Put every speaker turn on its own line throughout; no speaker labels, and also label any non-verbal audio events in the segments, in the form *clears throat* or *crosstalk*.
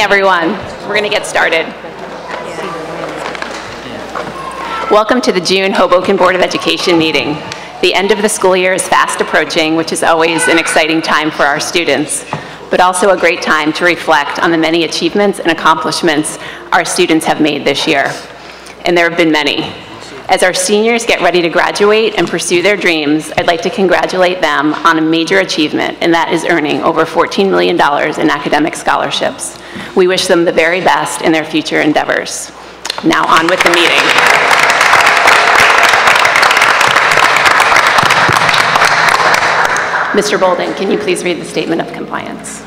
Everyone. We're going to get started. Welcome to the June Hoboken Board of Education meeting. The end of the school year is fast approaching, which is always an exciting time for our students, but also a great time to reflect on the many achievements and accomplishments our students have made this year. And there have been many. As our seniors get ready to graduate and pursue their dreams, I'd like to congratulate them on a major achievement, and that is earning over $14 million in academic scholarships. We wish them the very best in their future endeavors. Now on with the meeting. Mr. Bolden, can you please read the statement of compliance?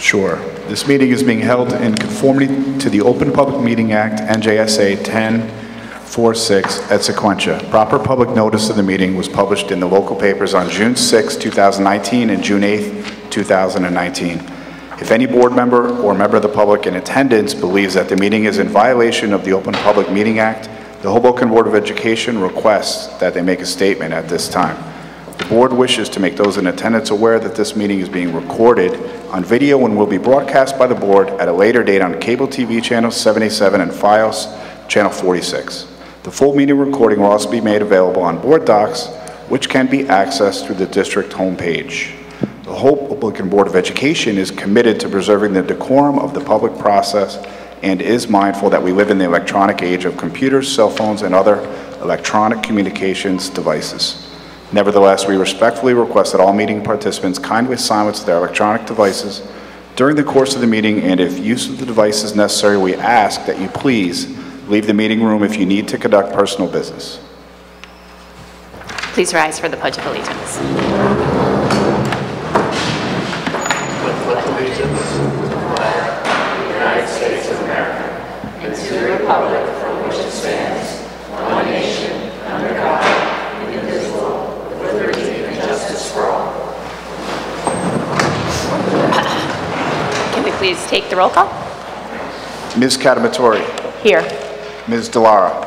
Sure. This meeting is being held in conformity to the Open Public Meeting Act, NJSA 1046 et sequentia. Proper public notice of the meeting was published in the local papers on June 6, 2019 and June 8, 2019. If any board member or member of the public in attendance believes that the meeting is in violation of the Open Public Meeting Act, the Hoboken Board of Education requests that they make a statement at this time. The board wishes to make those in attendance aware that this meeting is being recorded on video and will be broadcast by the board at a later date on cable TV channel 77 and Fios channel 46. The full meeting recording will also be made available on board docs, which can be accessed through the district homepage. The Hoboken Board of Education is committed to preserving the decorum of the public process and is mindful that we live in the electronic age of computers, cell phones, and other electronic communications devices. Nevertheless, we respectfully request that all meeting participants kindly silence their electronic devices during the course of the meeting, and if use of the device is necessary, we ask that you please leave the meeting room if you need to conduct personal business.
Please rise for the Pledge of Allegiance. Can we please take the roll call?
Ms. Cademartori,
Here.
Ms. Delara,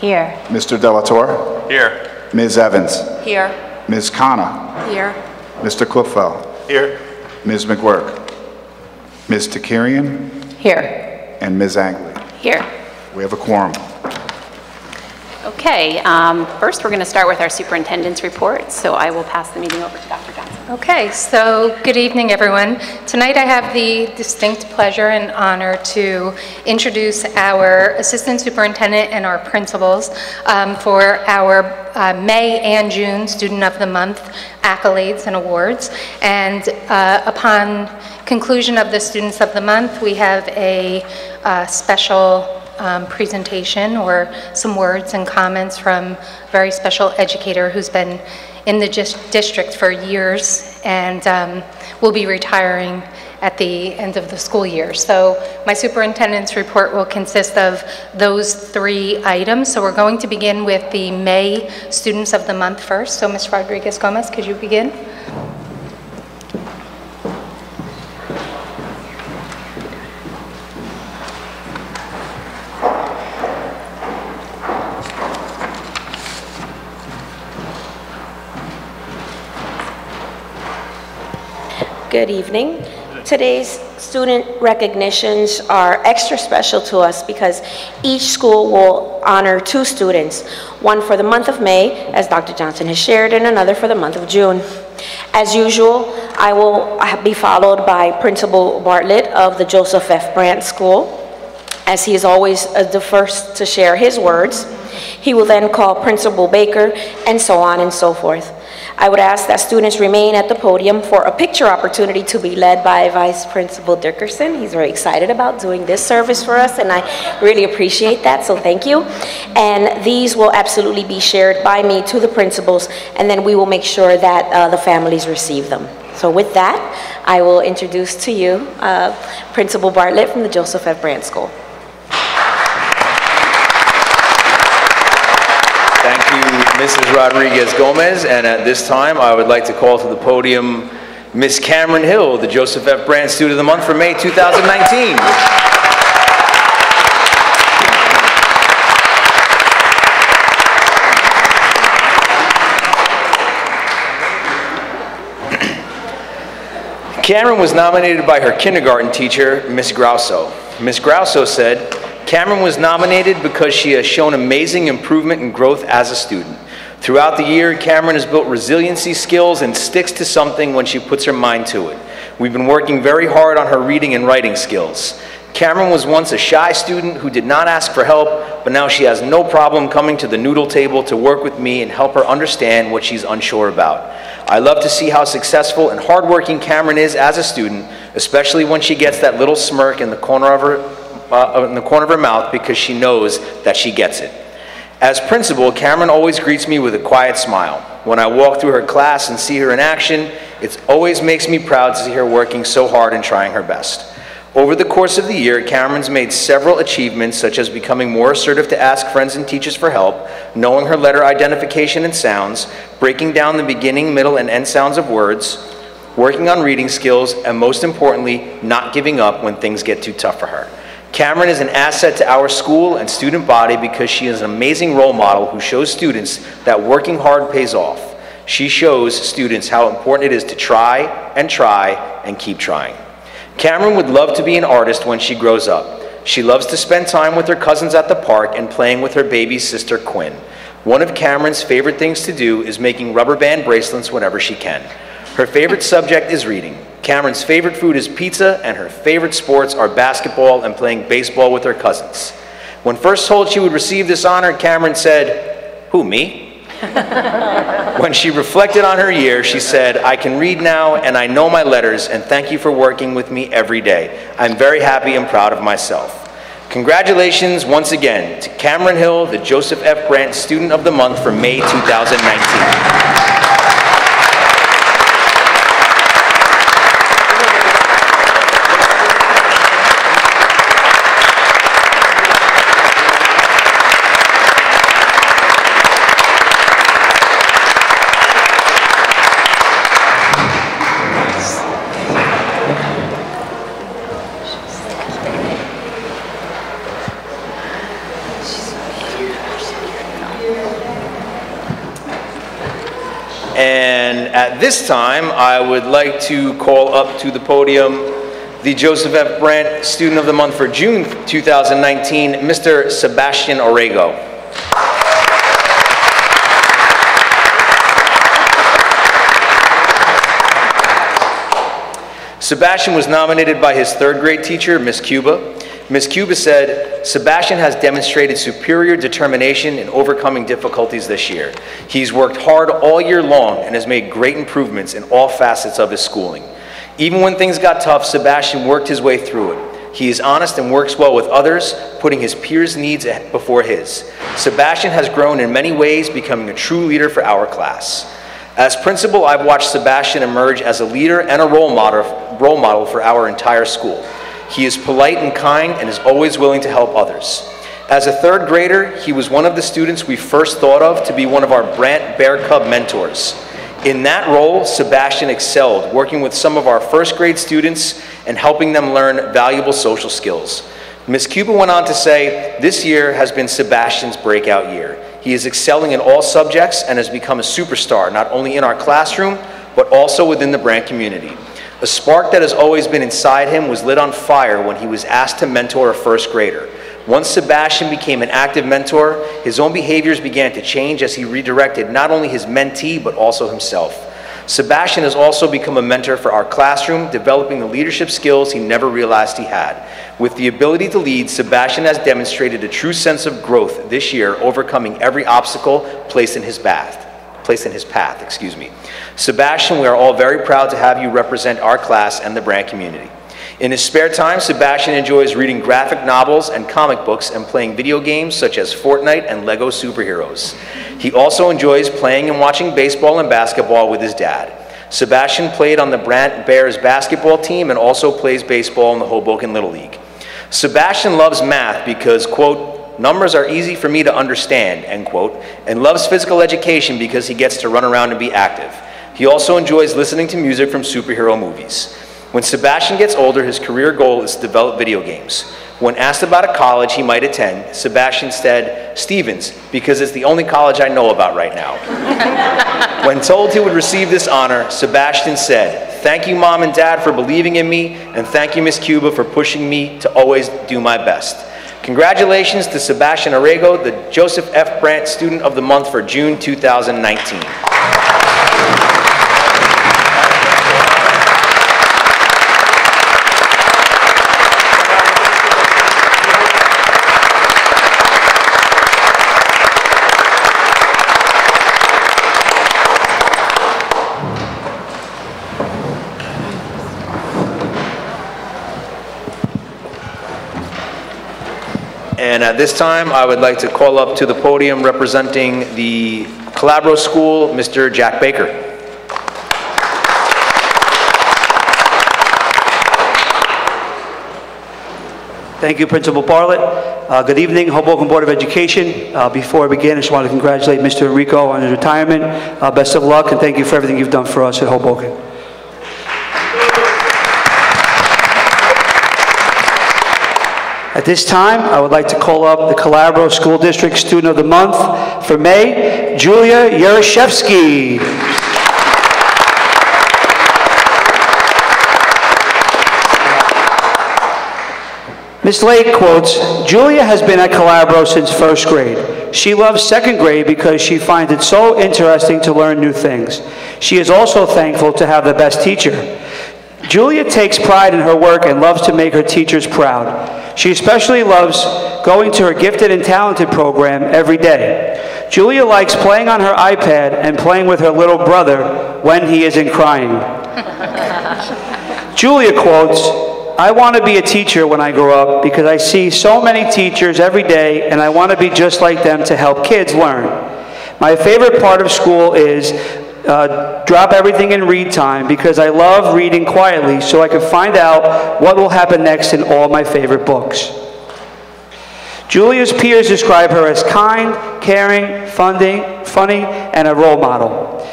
Here.
Mr. Delator.
Here.
Ms. Evans,
Here.
Ms. Khanna,
Here.
Mr. Cliffell,
Here.
Ms. McGuirk, Ms. Tekirian,
Here.
and Ms. Angley.
Here.
We have a quorum.
Okay, um, first, we're going to start with our superintendent's report, so I will pass the meeting over to Dr. Johnson.
Okay, so good evening, everyone. Tonight I have the distinct pleasure and honor to introduce our Assistant Superintendent and our principals um, for our uh, May and June Student of the Month accolades and awards. And uh, upon conclusion of the Students of the Month, we have a uh, special um, presentation or some words and comments from a very special educator who's been in the district for years and um, will be retiring at the end of the school year. So my superintendent's report will consist of those three items. So we're going to begin with the May Students of the Month first. So Ms. Rodriguez Gomez, could you begin?
Good evening. Today's student recognitions are extra special to us because each school will honor two students, one for the month of May, as Dr. Johnson has shared, and another for the month of June. As usual, I will be followed by Principal Bartlett of the Joseph F. Brandt School, as he is always uh, the first to share his words. He will then call Principal Baker, and so on and so forth. I would ask that students remain at the podium for a picture opportunity to be led by Vice Principal Dickerson. He's very excited about doing this service for us, and I really appreciate that, so thank you. And these will absolutely be shared by me to the principals, and then we will make sure that uh, the families receive them. So with that, I will introduce to you uh, Principal Bartlett from the Joseph F. Brandt School.
Thank you, Mrs. Rodriguez Gomez. And at this time, I would like to call to the podium Miss Cameron Hill, the Joseph F. Brandt Student of the Month for May 2019. *clears throat* Cameron was nominated by her kindergarten teacher, Miss Grauso. Miss Grauso said, Cameron was nominated because she has shown amazing improvement and growth as a student. Throughout the year, Cameron has built resiliency skills and sticks to something when she puts her mind to it. We've been working very hard on her reading and writing skills. Cameron was once a shy student who did not ask for help, but now she has no problem coming to the noodle table to work with me and help her understand what she's unsure about. I love to see how successful and hardworking Cameron is as a student, especially when she gets that little smirk in the corner of her, uh, in the corner of her mouth because she knows that she gets it. As principal, Cameron always greets me with a quiet smile. When I walk through her class and see her in action, it always makes me proud to see her working so hard and trying her best. Over the course of the year, Cameron's made several achievements, such as becoming more assertive to ask friends and teachers for help, knowing her letter identification and sounds, breaking down the beginning, middle, and end sounds of words, working on reading skills, and most importantly, not giving up when things get too tough for her. Cameron is an asset to our school and student body because she is an amazing role model who shows students that working hard pays off. She shows students how important it is to try and try and keep trying. Cameron would love to be an artist when she grows up. She loves to spend time with her cousins at the park and playing with her baby sister Quinn. One of Cameron's favorite things to do is making rubber band bracelets whenever she can. Her favorite subject is reading. Cameron's favorite food is pizza, and her favorite sports are basketball and playing baseball with her cousins. When first told she would receive this honor, Cameron said, Who, me? *laughs* when she reflected on her year, she said, I can read now and I know my letters, and thank you for working with me every day. I'm very happy and proud of myself. Congratulations once again to Cameron Hill, the Joseph F. Brandt Student of the Month for May 2019. At this time, I would like to call up to the podium the Joseph F. Brandt Student of the Month for June 2019, Mr. Sebastian Orego. Sebastian was nominated by his third grade teacher, Miss Cuba. Miss Cuba said, Sebastian has demonstrated superior determination in overcoming difficulties this year. He's worked hard all year long and has made great improvements in all facets of his schooling. Even when things got tough, Sebastian worked his way through it. He is honest and works well with others, putting his peers' needs before his. Sebastian has grown in many ways, becoming a true leader for our class. As principal, I've watched Sebastian emerge as a leader and a role model, role model for our entire school. He is polite and kind and is always willing to help others. As a third grader, he was one of the students we first thought of to be one of our Brandt Bear Cub mentors. In that role, Sebastian excelled, working with some of our first grade students and helping them learn valuable social skills. Ms. Cuba went on to say, this year has been Sebastian's breakout year. He is excelling in all subjects and has become a superstar, not only in our classroom, but also within the Brandt community. A spark that has always been inside him was lit on fire when he was asked to mentor a first grader. Once Sebastian became an active mentor, his own behaviors began to change as he redirected not only his mentee, but also himself. Sebastian has also become a mentor for our classroom, developing the leadership skills he never realized he had. With the ability to lead, Sebastian has demonstrated a true sense of growth this year, overcoming every obstacle placed in his path. Placed in his path, excuse me. Sebastian, we are all very proud to have you represent our class and the Brandt community. In his spare time, Sebastian enjoys reading graphic novels and comic books and playing video games such as Fortnite and Lego Superheroes. He also enjoys playing and watching baseball and basketball with his dad. Sebastian played on the Brandt Bears basketball team and also plays baseball in the Hoboken Little League. Sebastian loves math because, quote, numbers are easy for me to understand, end quote, and loves physical education because he gets to run around and be active. He also enjoys listening to music from superhero movies. When Sebastian gets older, his career goal is to develop video games. When asked about a college he might attend, Sebastian said, Stevens, because it's the only college I know about right now. *laughs* when told he would receive this honor, Sebastian said, thank you, Mom and Dad, for believing in me, and thank you, Miss Cuba, for pushing me to always do my best. Congratulations to Sebastian Arrego, the Joseph F. Brandt Student of the Month for June 2019. At this time, I would like to call up to the podium representing the Calabro School, Mr. Jack Baker.
Thank you, Principal Bartlett. Uh, Good evening, Hoboken Board of Education. Uh, Before I begin, I just want to congratulate Mr. Enrico on his retirement. Uh, Best of luck, and thank you for everything you've done for us at Hoboken. At this time, I would like to call up the Calabro School District Student of the Month for May, Julia Yaroshevsky. Ms. Lake quotes, Julia has been at Calabro since first grade. She loves second grade because she finds it so interesting to learn new things. She is also thankful to have the best teacher. Julia takes pride in her work and loves to make her teachers proud. She especially loves going to her gifted and talented program every day. Julia likes playing on her iPad and playing with her little brother when he isn't crying. *laughs* Julia quotes, I want to be a teacher when I grow up because I see so many teachers every day and I want to be just like them to help kids learn. My favorite part of school is uh, drop everything and read time because I love reading quietly so I can find out what will happen next in all my favorite books. Julia's peers describe her as kind, caring, funding, funny, and a role model.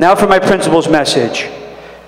Now for my principal's message.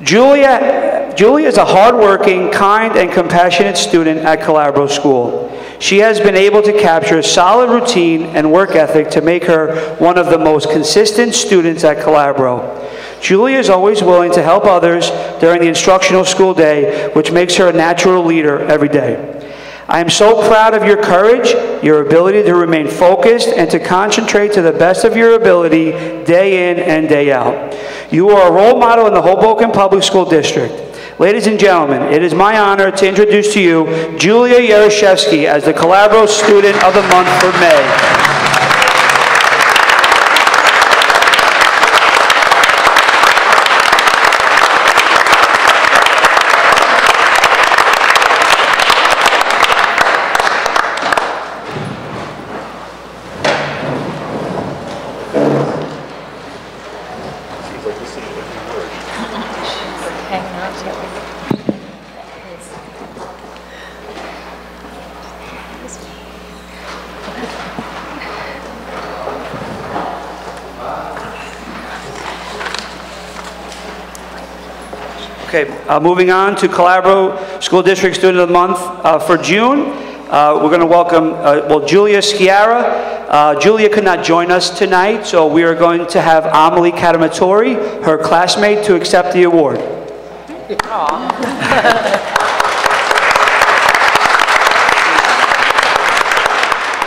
Julia, Julia is a hardworking, kind, and compassionate student at Calabro School. She has been able to capture a solid routine and work ethic to make her one of the most consistent students at Calabro. Julia is always willing to help others during the instructional school day, which makes her a natural leader every day. I am so proud of your courage, your ability to remain focused, and to concentrate to the best of your ability day in and day out. You are a role model in the Hoboken Public School District. Ladies and gentlemen, it is my honor to introduce to you Julia Yaroshevsky as the Calabro Student of the Month for May. Uh, moving on to Calabro School District Student of the Month uh, for June. Uh, we're going to welcome, uh, well, Julia Sciarra. Uh, Julia could not join us tonight, so we are going to have Amelie Cademartori, her classmate, to accept the award. *laughs*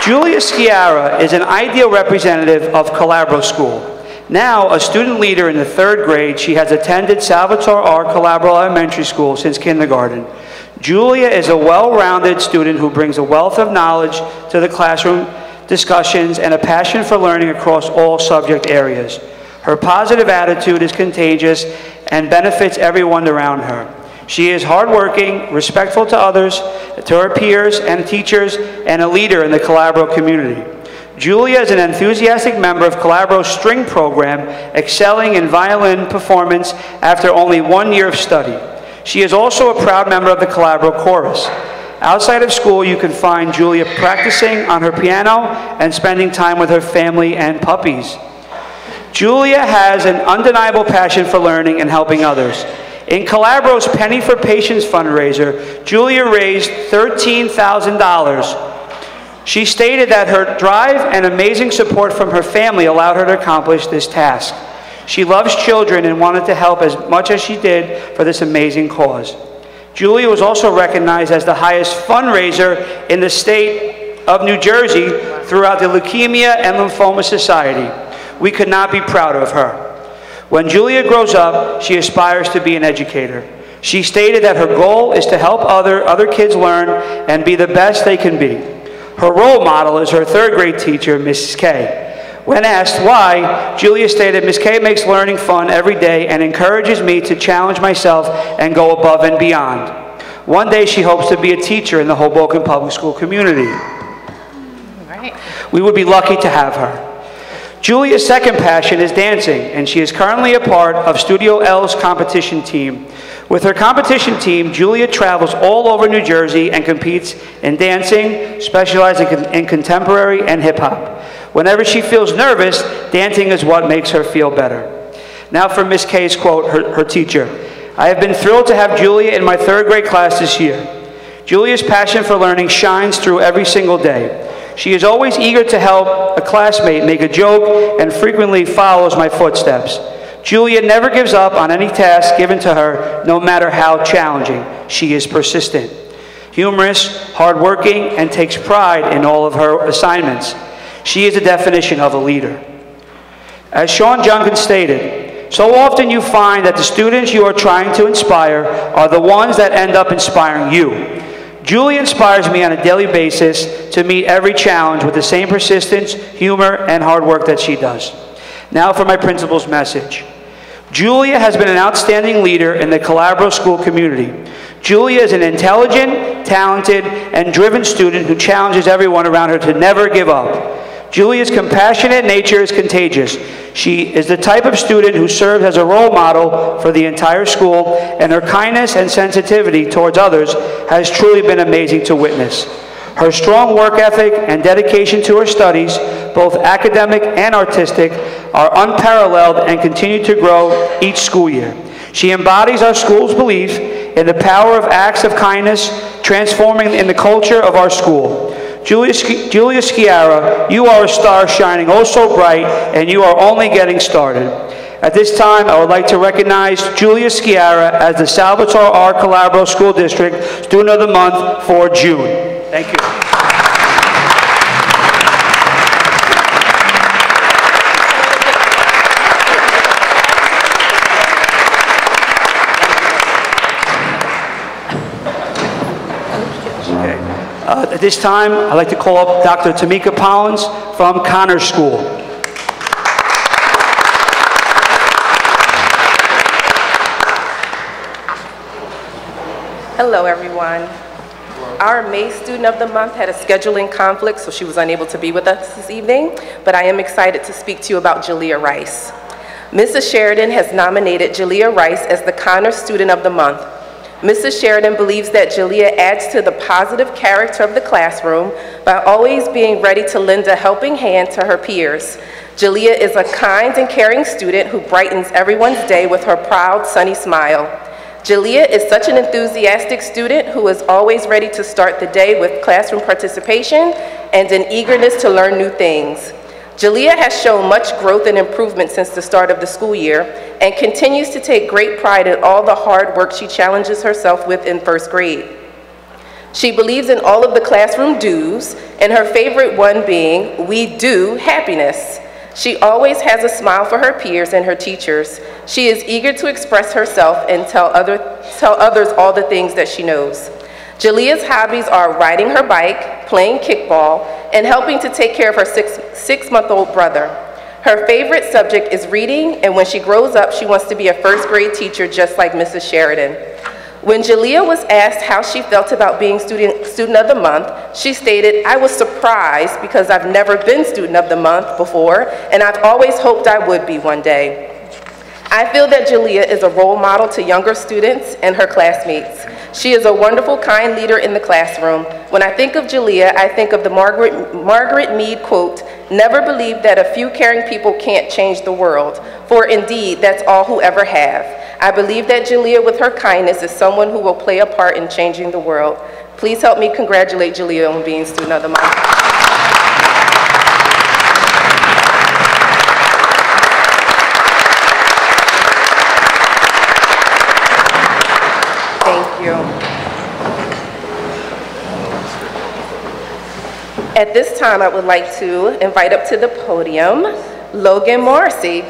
Julia Sciarra is an ideal representative of Calabro School. Now, a student leader in the third grade, she has attended Salvatore R. Calabro Elementary School since kindergarten. Julia is a well-rounded student who brings a wealth of knowledge to the classroom discussions and a passion for learning across all subject areas. Her positive attitude is contagious and benefits everyone around her. She is hardworking, respectful to others, to her peers and teachers, and a leader in the Calabro community. Julia is an enthusiastic member of Calabro's string program, excelling in violin performance after only one year of study. She is also a proud member of the Calabro chorus. Outside of school, you can find Julia practicing on her piano and spending time with her family and puppies. Julia has an undeniable passion for learning and helping others. In Calabro's Penny for Patients fundraiser, Julia raised $13,000. She stated that her drive and amazing support from her family allowed her to accomplish this task. She loves children and wanted to help as much as she did for this amazing cause. Julia was also recognized as the highest fundraiser in the state of New Jersey throughout the Leukemia and Lymphoma Society. We could not be prouder of her. When Julia grows up, she aspires to be an educator. She stated that her goal is to help other, other kids learn and be the best they can be. Her role model is her third grade teacher, Mrs. K. When asked why, Julia stated, Ms. K makes learning fun every day and encourages me to challenge myself and go above and beyond. One day she hopes to be a teacher in the Hoboken Public School community. We would be lucky to have her. Julia's second passion is dancing, and she is currently a part of Studio L's competition team. With her competition team, Julia travels all over New Jersey and competes in dancing, specializing in contemporary and hip hop. Whenever she feels nervous, dancing is what makes her feel better. Now for Miss K's quote, her, her teacher. I have been thrilled to have Julia in my third grade class this year. Julia's passion for learning shines through every single day. She is always eager to help a classmate make a joke and frequently follows my footsteps. Julia never gives up on any task given to her, no matter how challenging. She is persistent, humorous, hardworking, and takes pride in all of her assignments. She is the definition of a leader. As Sean Junkin stated, so often you find that the students you are trying to inspire are the ones that end up inspiring you. Julie inspires me on a daily basis to meet every challenge with the same persistence, humor, and hard work that she does. Now for my principal's message. Julia has been an outstanding leader in the Calabro school community. Julia is an intelligent, talented, and driven student who challenges everyone around her to never give up. Julia's compassionate nature is contagious. She is the type of student who serves as a role model for the entire school, and her kindness and sensitivity towards others has truly been amazing to witness. Her strong work ethic and dedication to her studies, both academic and artistic, are unparalleled and continue to grow each school year. She embodies our school's belief in the power of acts of kindness transforming in the culture of our school. Julia, Julia Sciarra, you are a star shining oh so bright, and you are only getting started. At this time, I would like to recognize Julia Sciarra as the Salvatore R. Calabro School District Student of the Month for June. Thank you. Uh, at this time, I'd like to call up Dr. Tamika Pollins from Connor School.
Hello, everyone. Our May Student of the Month had a scheduling conflict, so she was unable to be with us this evening, but I am excited to speak to you about Jalea Rice. Mrs. Sheridan has nominated Jalea Rice as the Connor Student of the Month Mrs. Sheridan believes that Jalea adds to the positive character of the classroom by always being ready to lend a helping hand to her peers. Jalea is a kind and caring student who brightens everyone's day with her proud, sunny smile. Jalea is such an enthusiastic student who is always ready to start the day with classroom participation and an eagerness to learn new things. Jalea has shown much growth and improvement since the start of the school year and continues to take great pride in all the hard work she challenges herself with in first grade. She believes in all of the classroom do's, and her favorite one being, we do happiness. She always has a smile for her peers and her teachers. She is eager to express herself and tell, other, tell others all the things that she knows. Jalea's hobbies are riding her bike, playing kickball, and helping to take care of her six, six-month-old brother. Her favorite subject is reading, and when she grows up, she wants to be a first grade teacher just like Mrs. Sheridan. When Jalea was asked how she felt about being student, student of the month, she stated, I was surprised because I've never been student of the month before, and I've always hoped I would be one day. I feel that Jalea is a role model to younger students and her classmates. She is a wonderful, kind leader in the classroom. When I think of Jalea, I think of the Margaret, Margaret Mead quote, never believe that a few caring people can't change the world, for indeed, that's all who ever have. I believe that Jalea, with her kindness, is someone who will play a part in changing the world. Please help me congratulate Jalea on being Student of the Month. Thank you. At this time, I would like to invite up to the podium Logan Morrissey.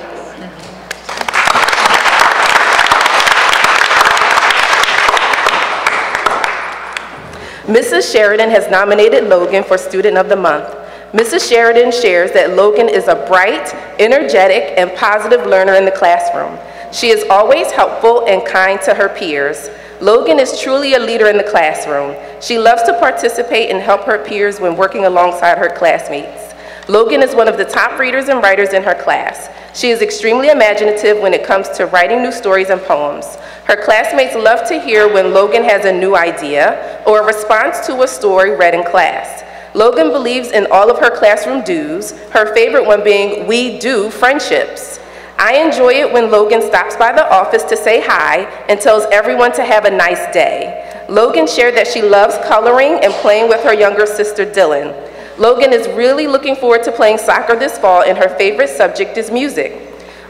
Mrs. Sheridan has nominated Logan for Student of the Month. Mrs. Sheridan shares that Logan is a bright, energetic, and positive learner in the classroom. She is always helpful and kind to her peers. Logan is truly a leader in the classroom. She loves to participate and help her peers when working alongside her classmates. Logan is one of the top readers and writers in her class. She is extremely imaginative when it comes to writing new stories and poems. Her classmates love to hear when Logan has a new idea or a response to a story read in class. Logan believes in all of her classroom do's, her favorite one being we do friendships. I enjoy it when Logan stops by the office to say hi and tells everyone to have a nice day. Logan shared that she loves coloring and playing with her younger sister Dylan. Logan is really looking forward to playing soccer this fall and her favorite subject is music.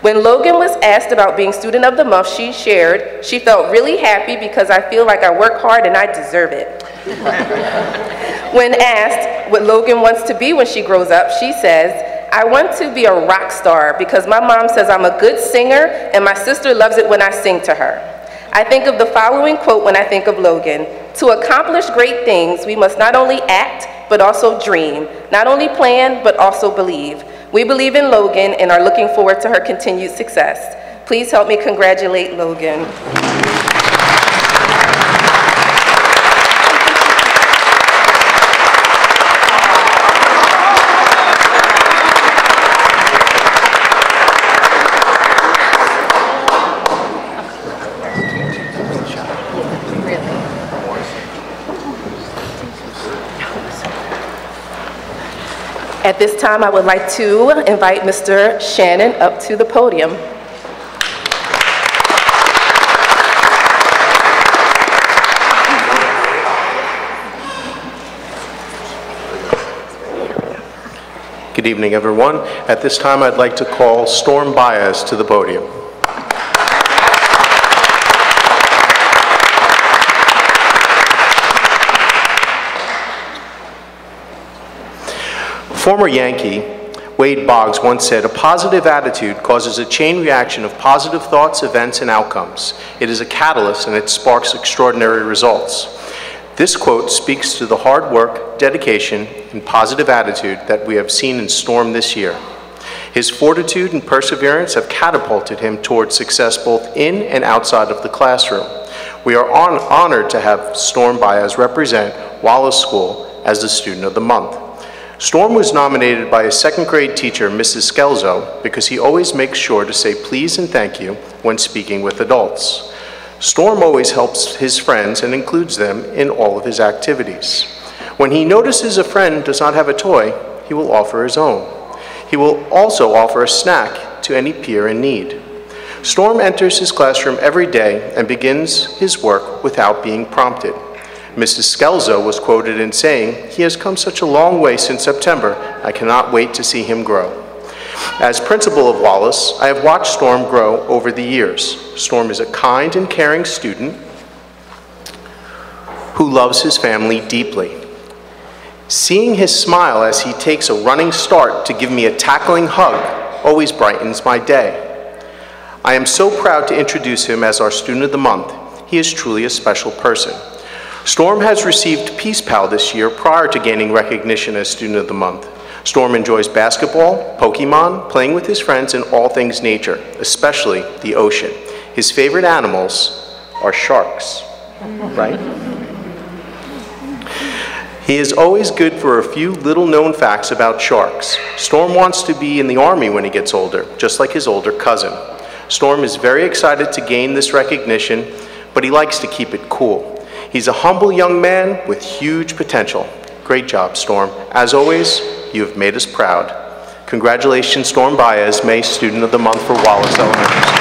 When Logan was asked about being Student of the Month, she shared, she felt really happy because I feel like I work hard and I deserve it. *laughs* when asked what Logan wants to be when she grows up, she says, I want to be a rock star because my mom says I'm a good singer and my sister loves it when I sing to her. I think of the following quote when I think of Logan. To accomplish great things, we must not only act, but also dream. Not only plan, but also believe. We believe in Logan and are looking forward to her continued success. Please help me congratulate Logan. At this time, I would like to invite Mr. Shannon up to the podium.
Good evening, everyone. At this time, I'd like to call Storm Baez to the podium. Former Yankee Wade Boggs once said, a positive attitude causes a chain reaction of positive thoughts, events, and outcomes. It is a catalyst and it sparks extraordinary results. This quote speaks to the hard work, dedication, and positive attitude that we have seen in Storm this year. His fortitude and perseverance have catapulted him towards success both in and outside of the classroom. We are on, honored to have Storm Baez represent Wallace School as the Student of the Month. Storm was nominated by his second grade teacher, Mrs. Skelzo, because he always makes sure to say please and thank you when speaking with adults. Storm always helps his friends and includes them in all of his activities. When he notices a friend does not have a toy, he will offer his own. He will also offer a snack to any peer in need. Storm enters his classroom every day and begins his work without being prompted. Mrs. Skelzo was quoted in saying, He has come such a long way since September, I cannot wait to see him grow. As principal of Wallace, I have watched Storm grow over the years. Storm is a kind and caring student who loves his family deeply. Seeing his smile as he takes a running start to give me a tackling hug always brightens my day. I am so proud to introduce him as our Student of the Month. He is truly a special person. Storm has received Peace Pal this year prior to gaining recognition as Student of the Month. Storm enjoys basketball, Pokemon, playing with his friends, and all things nature, especially the ocean. His favorite animals are sharks, right? He is always good for a few little known facts about sharks. Storm wants to be in the Army when he gets older, just like his older cousin. Storm is very excited to gain this recognition, but he likes to keep it cool. He's a humble young man with huge potential. Great job, Storm. As always, you have made us proud. Congratulations, Storm Baez, May Student of the Month for Wallace Elementary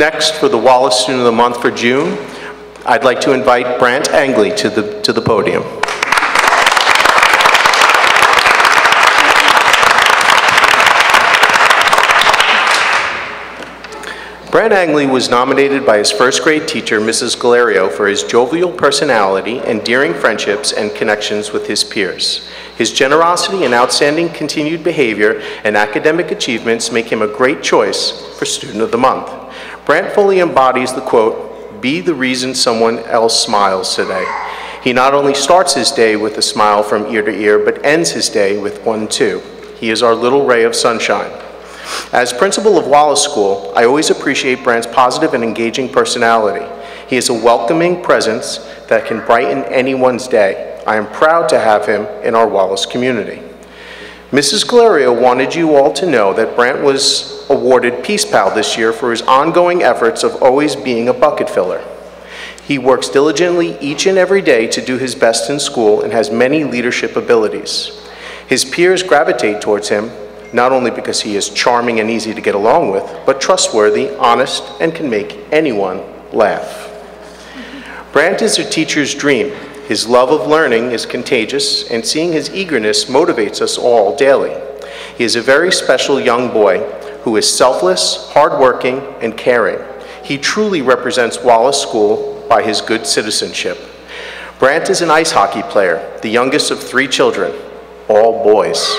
Next, for the Wallace Student of the Month for June, I'd like to invite Brant Angley to the, to the podium. Brant Angley was nominated by his first grade teacher, Mrs. Galerio, for his jovial personality, endearing friendships, and connections with his peers. His generosity and outstanding continued behavior and academic achievements make him a great choice for Student of the Month. Brant fully embodies the quote, be the reason someone else smiles today. He not only starts his day with a smile from ear to ear, but ends his day with one too. He is our little ray of sunshine. As principal of Wallace School, I always appreciate Brant's positive and engaging personality. He is a welcoming presence that can brighten anyone's day. I am proud to have him in our Wallace community. Mrs. Galerio wanted you all to know that Brant was awarded Peace Pal this year for his ongoing efforts of always being a bucket filler. He works diligently each and every day to do his best in school and has many leadership abilities. His peers gravitate towards him not only because he is charming and easy to get along with, but trustworthy, honest, and can make anyone laugh. Brant is a teacher's dream. His love of learning is contagious, and seeing his eagerness motivates us all daily. He is a very special young boy who is selfless, hardworking, and caring. He truly represents Wallace School by his good citizenship. Brant is an ice hockey player, the youngest of three children, all boys.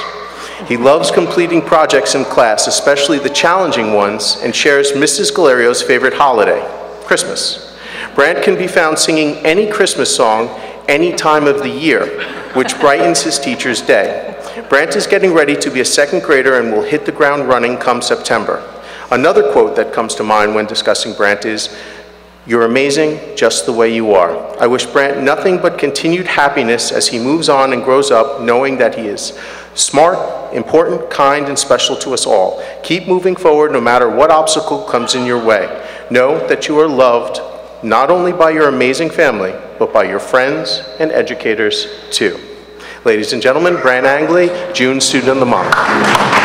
He loves completing projects in class, especially the challenging ones, and shares Mrs. Galerio's favorite holiday, Christmas. Brant can be found singing any Christmas song any time of the year, which brightens his teacher's day. Brant is getting ready to be a second grader and will hit the ground running come September. Another quote that comes to mind when discussing Brant is, you're amazing just the way you are. I wish Brant nothing but continued happiness as he moves on and grows up, knowing that he is smart, important, kind, and special to us all. Keep moving forward no matter what obstacle comes in your way. Know that you are loved not only by your amazing family, but by your friends and educators too. Ladies and gentlemen, Brant Angley, June Student of the Month.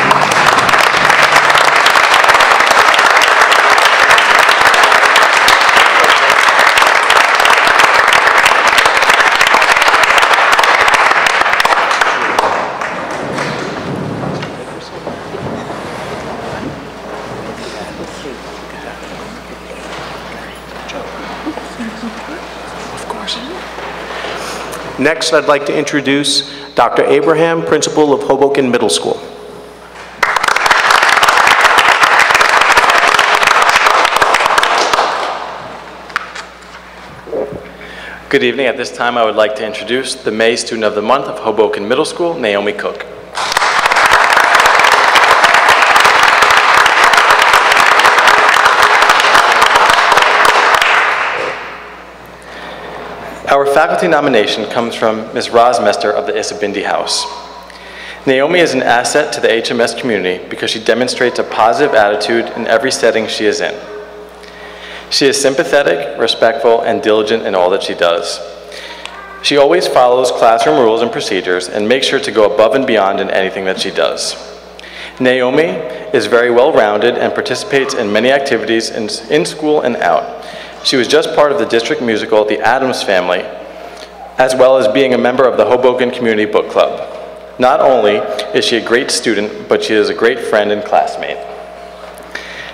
Next, I'd like to introduce Dr. Abraham, principal of Hoboken Middle School.
Good evening. At this time, I would like to introduce the May Student of the Month of Hoboken Middle School, Naomi Cook. Faculty nomination comes from Ms. Rosmester of the Isibindi House. Naomi is an asset to the HMS community because she demonstrates a positive attitude in every setting she is in. She is sympathetic, respectful, and diligent in all that she does. She always follows classroom rules and procedures and makes sure to go above and beyond in anything that she does. Naomi is very well-rounded and participates in many activities in, in school and out. She was just part of the district musical, The Addams Family, as well as being a member of the Hoboken Community Book Club. Not only is she a great student, but she is a great friend and classmate.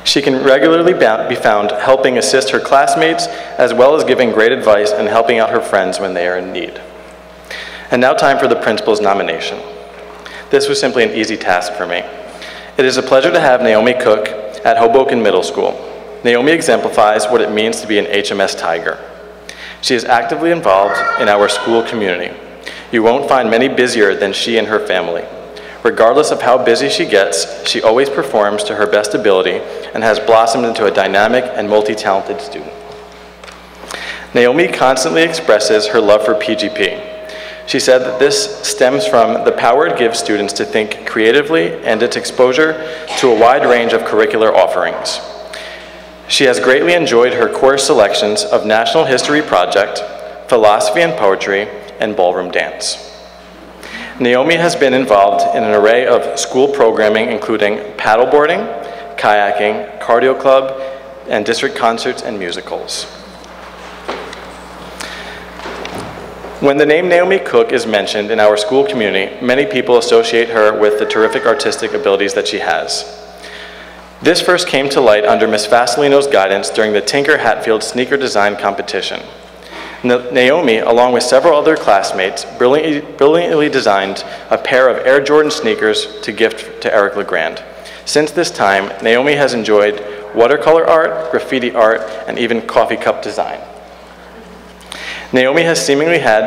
She can regularly be found helping assist her classmates, as well as giving great advice and helping out her friends when they are in need. And now time for the principal's nomination. This was simply an easy task for me. It is a pleasure to have Naomi Cook at Hoboken Middle School. Naomi exemplifies what it means to be an HMS Tiger. She is actively involved in our school community. You won't find many busier than she and her family. Regardless of how busy she gets, she always performs to her best ability and has blossomed into a dynamic and multi-talented student. Naomi constantly expresses her love for PGP. She said that this stems from the power it gives students to think creatively and its exposure to a wide range of curricular offerings. She has greatly enjoyed her course selections of National History Project, Philosophy and Poetry, and Ballroom Dance. Naomi has been involved in an array of school programming including paddleboarding, kayaking, cardio club, and district concerts and musicals. When the name Naomi Cook is mentioned in our school community, many people associate her with the terrific artistic abilities that she has. This first came to light under Miss Fasolino's guidance during the Tinker Hatfield sneaker design competition. Naomi, along with several other classmates, brilliantly, brilliantly designed a pair of Air Jordan sneakers to gift to Eric LeGrand. Since this time, Naomi has enjoyed watercolor art, graffiti art, and even coffee cup design. Naomi has seemingly had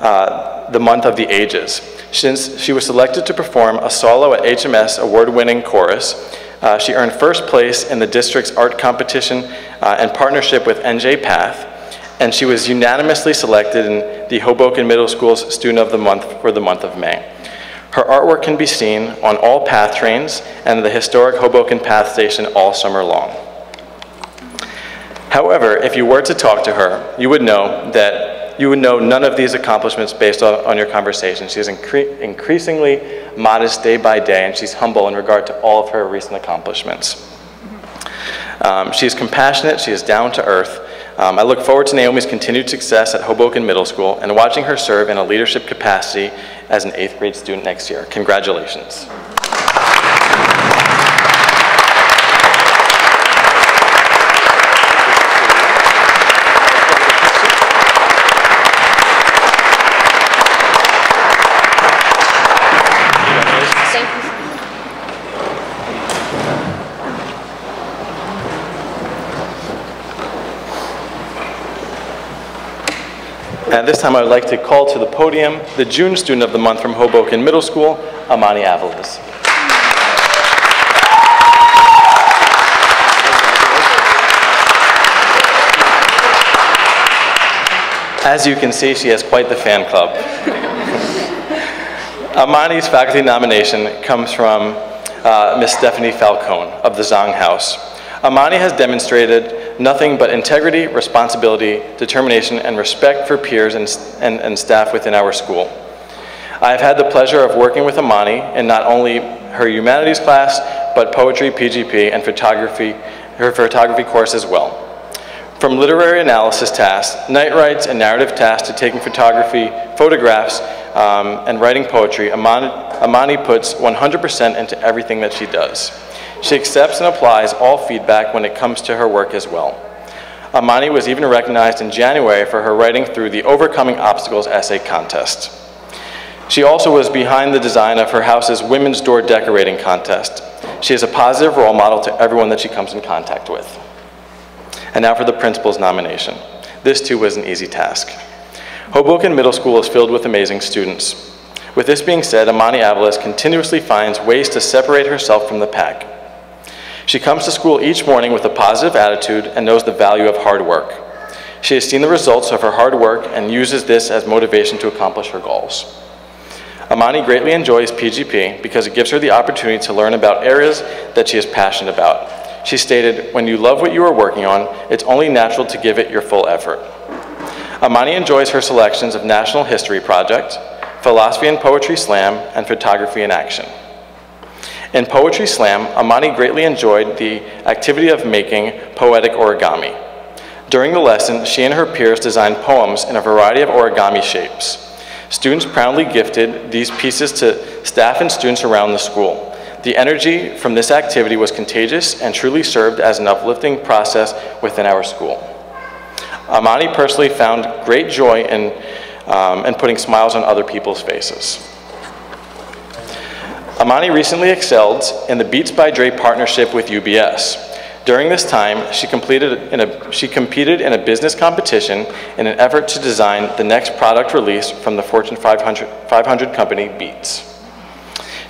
uh, the month of the ages. Since she was selected to perform a solo at HMS award-winning chorus, uh, she earned first place in the district's art competition uh, in partnership with NJ Path, and she was unanimously selected in the Hoboken Middle School's Student of the Month for the month of May. Her artwork can be seen on all PATH trains and the historic Hoboken PATH station all summer long. However, if you were to talk to her, you would know that you would know none of these accomplishments based on, on your conversation. She is incre increasingly modest day by day, and she's humble in regard to all of her recent accomplishments. Um, she is compassionate, she is down to earth. Um, I look forward to Naomi's continued success at Hoboken Middle School and watching her serve in a leadership capacity as an eighth grade student next year. Congratulations. At this time, I would like to call to the podium the June Student of the Month from Hoboken Middle School, Amani Avalos. As you can see, she has quite the fan club. *laughs* Amani's faculty nomination comes from uh, Ms. Stephanie Falcone of the Zong House. Amani has demonstrated nothing but integrity, responsibility, determination, and respect for peers and, and, and staff within our school. I have had the pleasure of working with Amani in not only her humanities class, but poetry, PGP, and photography, her photography course as well. From literary analysis tasks, night writes, and narrative tasks to taking photography, photographs, um, and writing poetry, Amani, Amani puts 100% into everything that she does. She accepts and applies all feedback when it comes to her work as well. Amani was even recognized in January for her writing through the Overcoming Obstacles essay contest. She also was behind the design of her house's women's door decorating contest. She is a positive role model to everyone that she comes in contact with. And now for the principal's nomination. This too was an easy task. Hoboken Middle School is filled with amazing students. With this being said, Amani Avalos continuously finds ways to separate herself from the pack. She comes to school each morning with a positive attitude and knows the value of hard work. She has seen the results of her hard work and uses this as motivation to accomplish her goals. Amani greatly enjoys PGP because it gives her the opportunity to learn about areas that she is passionate about. She stated, when you love what you are working on, it's only natural to give it your full effort. Amani enjoys her selections of National History Project, Philosophy and Poetry Slam, and Photography in Action. In Poetry Slam, Amani greatly enjoyed the activity of making poetic origami. During the lesson, she and her peers designed poems in a variety of origami shapes. Students proudly gifted these pieces to staff and students around the school. The energy from this activity was contagious and truly served as an uplifting process within our school. Amani personally found great joy in, um, in putting smiles on other people's faces. Amani recently excelled in the Beats by Dre partnership with UBS. During this time, she, a, she competed in a business competition in an effort to design the next product release from the Fortune 500, 500 company Beats.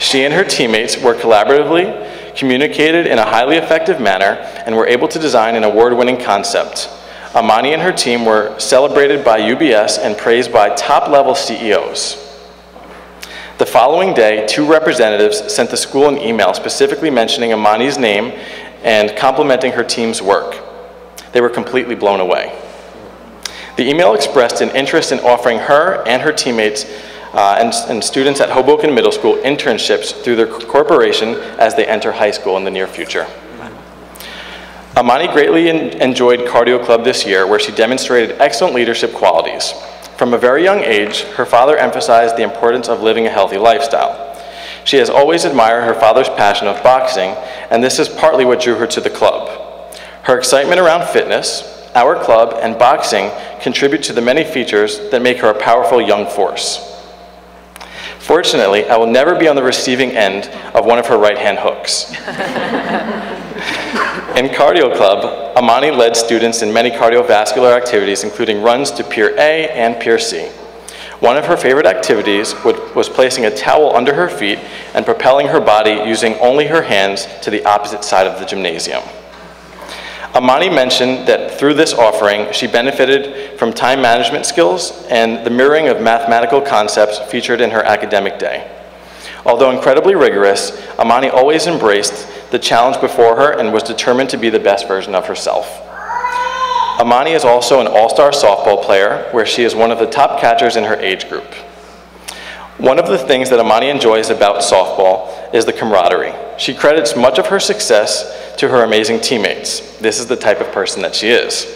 She and her teammates worked collaboratively, communicated in a highly effective manner, and were able to design an award-winning concept. Amani and her team were celebrated by UBS and praised by top-level CEOs. The following day, two representatives sent the school an email specifically mentioning Amani's name and complimenting her team's work. They were completely blown away. The email expressed an interest in offering her and her teammates uh, and, and students at Hoboken Middle School internships through their corporation as they enter high school in the near future. Amani greatly en- enjoyed Cardio Club this year, where she demonstrated excellent leadership qualities. From a very young age, her father emphasized the importance of living a healthy lifestyle. She has always admired her father's passion of boxing, and this is partly what drew her to the club. Her excitement around fitness, our club, and boxing contribute to the many features that make her a powerful young force. Fortunately, I will never be on the receiving end of one of her right-hand hooks. *laughs* In Cardio Club, Amani led students in many cardiovascular activities, including runs to Pier A and Pier C. One of her favorite activities was placing a towel under her feet and propelling her body using only her hands to the opposite side of the gymnasium. Amani mentioned that through this offering, she benefited from time management skills and the mirroring of mathematical concepts featured in her academic day. Although incredibly rigorous, Amani always embraced the challenge before her and was determined to be the best version of herself. Amani is also an all-star softball player, where she is one of the top catchers in her age group. One of the things that Amani enjoys about softball is the camaraderie. She credits much of her success to her amazing teammates. This is the type of person that she is.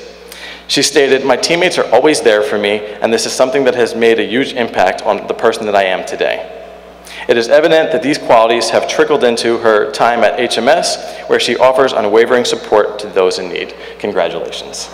She stated, My teammates are always there for me, and this is something that has made a huge impact on the person that I am today. It is evident that these qualities have trickled into her time at HMS, where she offers unwavering support to those in need. Congratulations.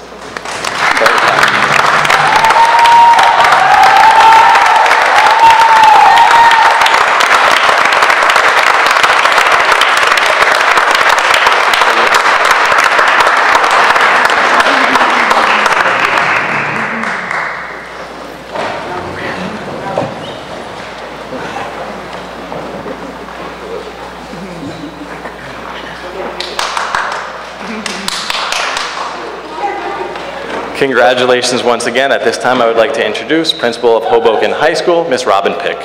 Congratulations once again. At this time, I would like to introduce Principal of Hoboken High School, Ms. Robin Pick.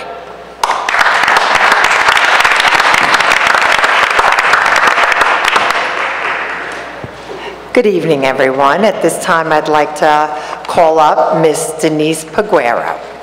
Good evening, everyone. At this time, I'd like to call up Miss Denise Paguero.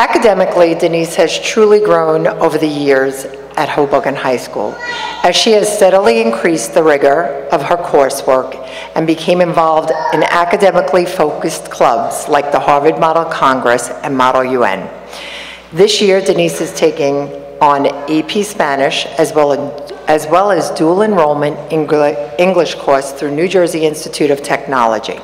Academically, Denise has truly grown over the years at Hoboken High School, as she has steadily increased the rigor of her coursework and became involved in academically focused clubs like the Harvard Model Congress and Model UN. This year, Denise is taking on AP Spanish as well as, as, well as dual enrollment Engli- English course through New Jersey Institute of Technology.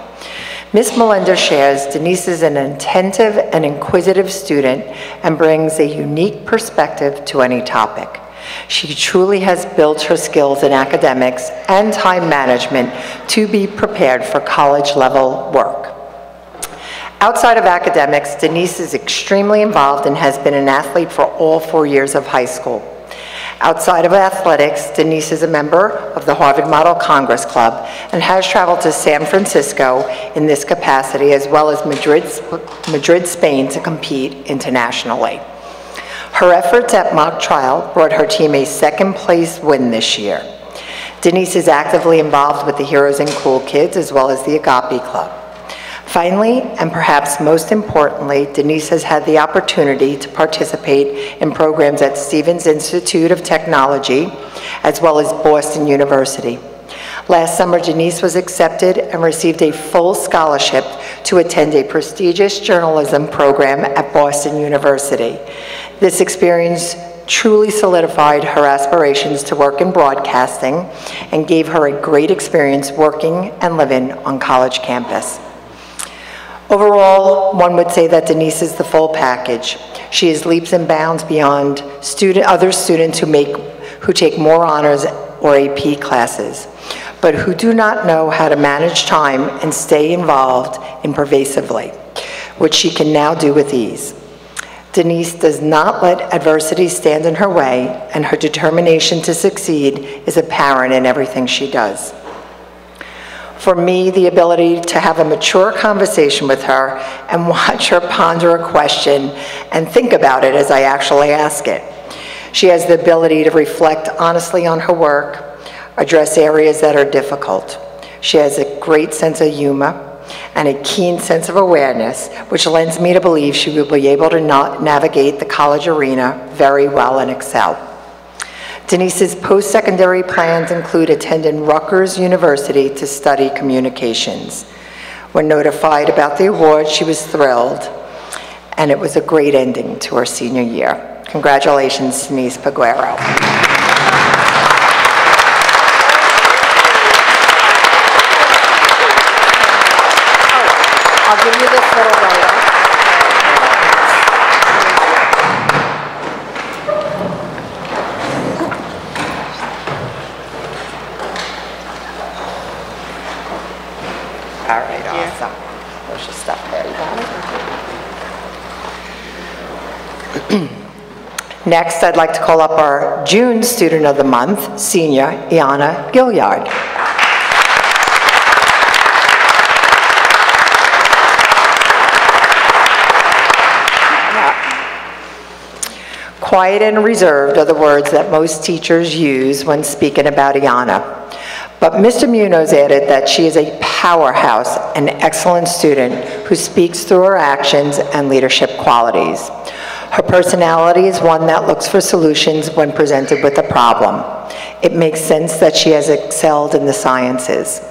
Ms. Melinda shares Denise is an attentive and inquisitive student and brings a unique perspective to any topic. She truly has built her skills in academics and time management to be prepared for college level work. Outside of academics, Denise is extremely involved and has been an athlete for all four years of high school. Outside of athletics, Denise is a member of the Harvard Model Congress Club and has traveled to San Francisco in this capacity as well as Madrid, Madrid, Spain to compete internationally. Her efforts at mock trial brought her team a second place win this year. Denise is actively involved with the Heroes and Cool Kids as well as the Agape Club. Finally, and perhaps most importantly, Denise has had the opportunity to participate in programs at Stevens Institute of Technology, as well as Boston University. Last summer, Denise was accepted and received a full scholarship to attend a prestigious journalism program at Boston University. This experience truly solidified her aspirations to work in broadcasting and gave her a great experience working and living on college campus. Overall, one would say that Denise is the full package. She is leaps and bounds beyond student, other students who, make, who take more honors or AP classes, but who do not know how to manage time and stay involved in pervasively, which she can now do with ease. Denise does not let adversity stand in her way, and her determination to succeed is apparent in everything she does. For me, the ability to have a mature conversation with her and *laughs* watch her ponder a question and think about it as I actually ask it. She has the ability to reflect honestly on her work, address areas that are difficult. She has a great sense of humor, and a keen sense of awareness, which lends me to believe she will be able to na- navigate the college arena very well and excel. Denise's post-secondary plans include attending Rutgers University to study communications. When notified about the award, she was thrilled, and it was a great ending to her senior year. Congratulations, Denise Paguero. I'll give you this little write-up. All right, awesome. There's your stuff there, you got it? Next, I'd like to call up our June Student of the Month, senior Iana Gilliard. Quiet and reserved are the words that most teachers use when speaking about Iana. But Mr. Munoz added that she is a powerhouse and excellent student who speaks through her actions and leadership qualities. Her personality is one that looks for solutions when presented with a problem. It makes sense that she has excelled in the sciences.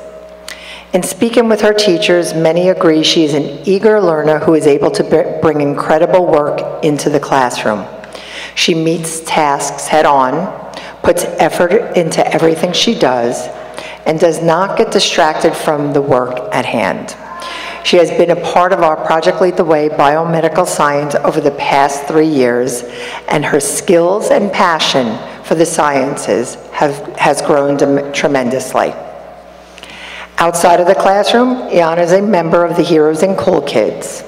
In speaking with her teachers, many agree she is an eager learner who is able to bring incredible work into the classroom. She meets tasks head-on, puts effort into everything she does, and does not get distracted from the work at hand. She has been a part of our Project Lead the Way biomedical science over the past three years, and her skills and passion for the sciences have, has grown tremendously. Outside of the classroom, Iana is a member of the Heroes and Cool Kids.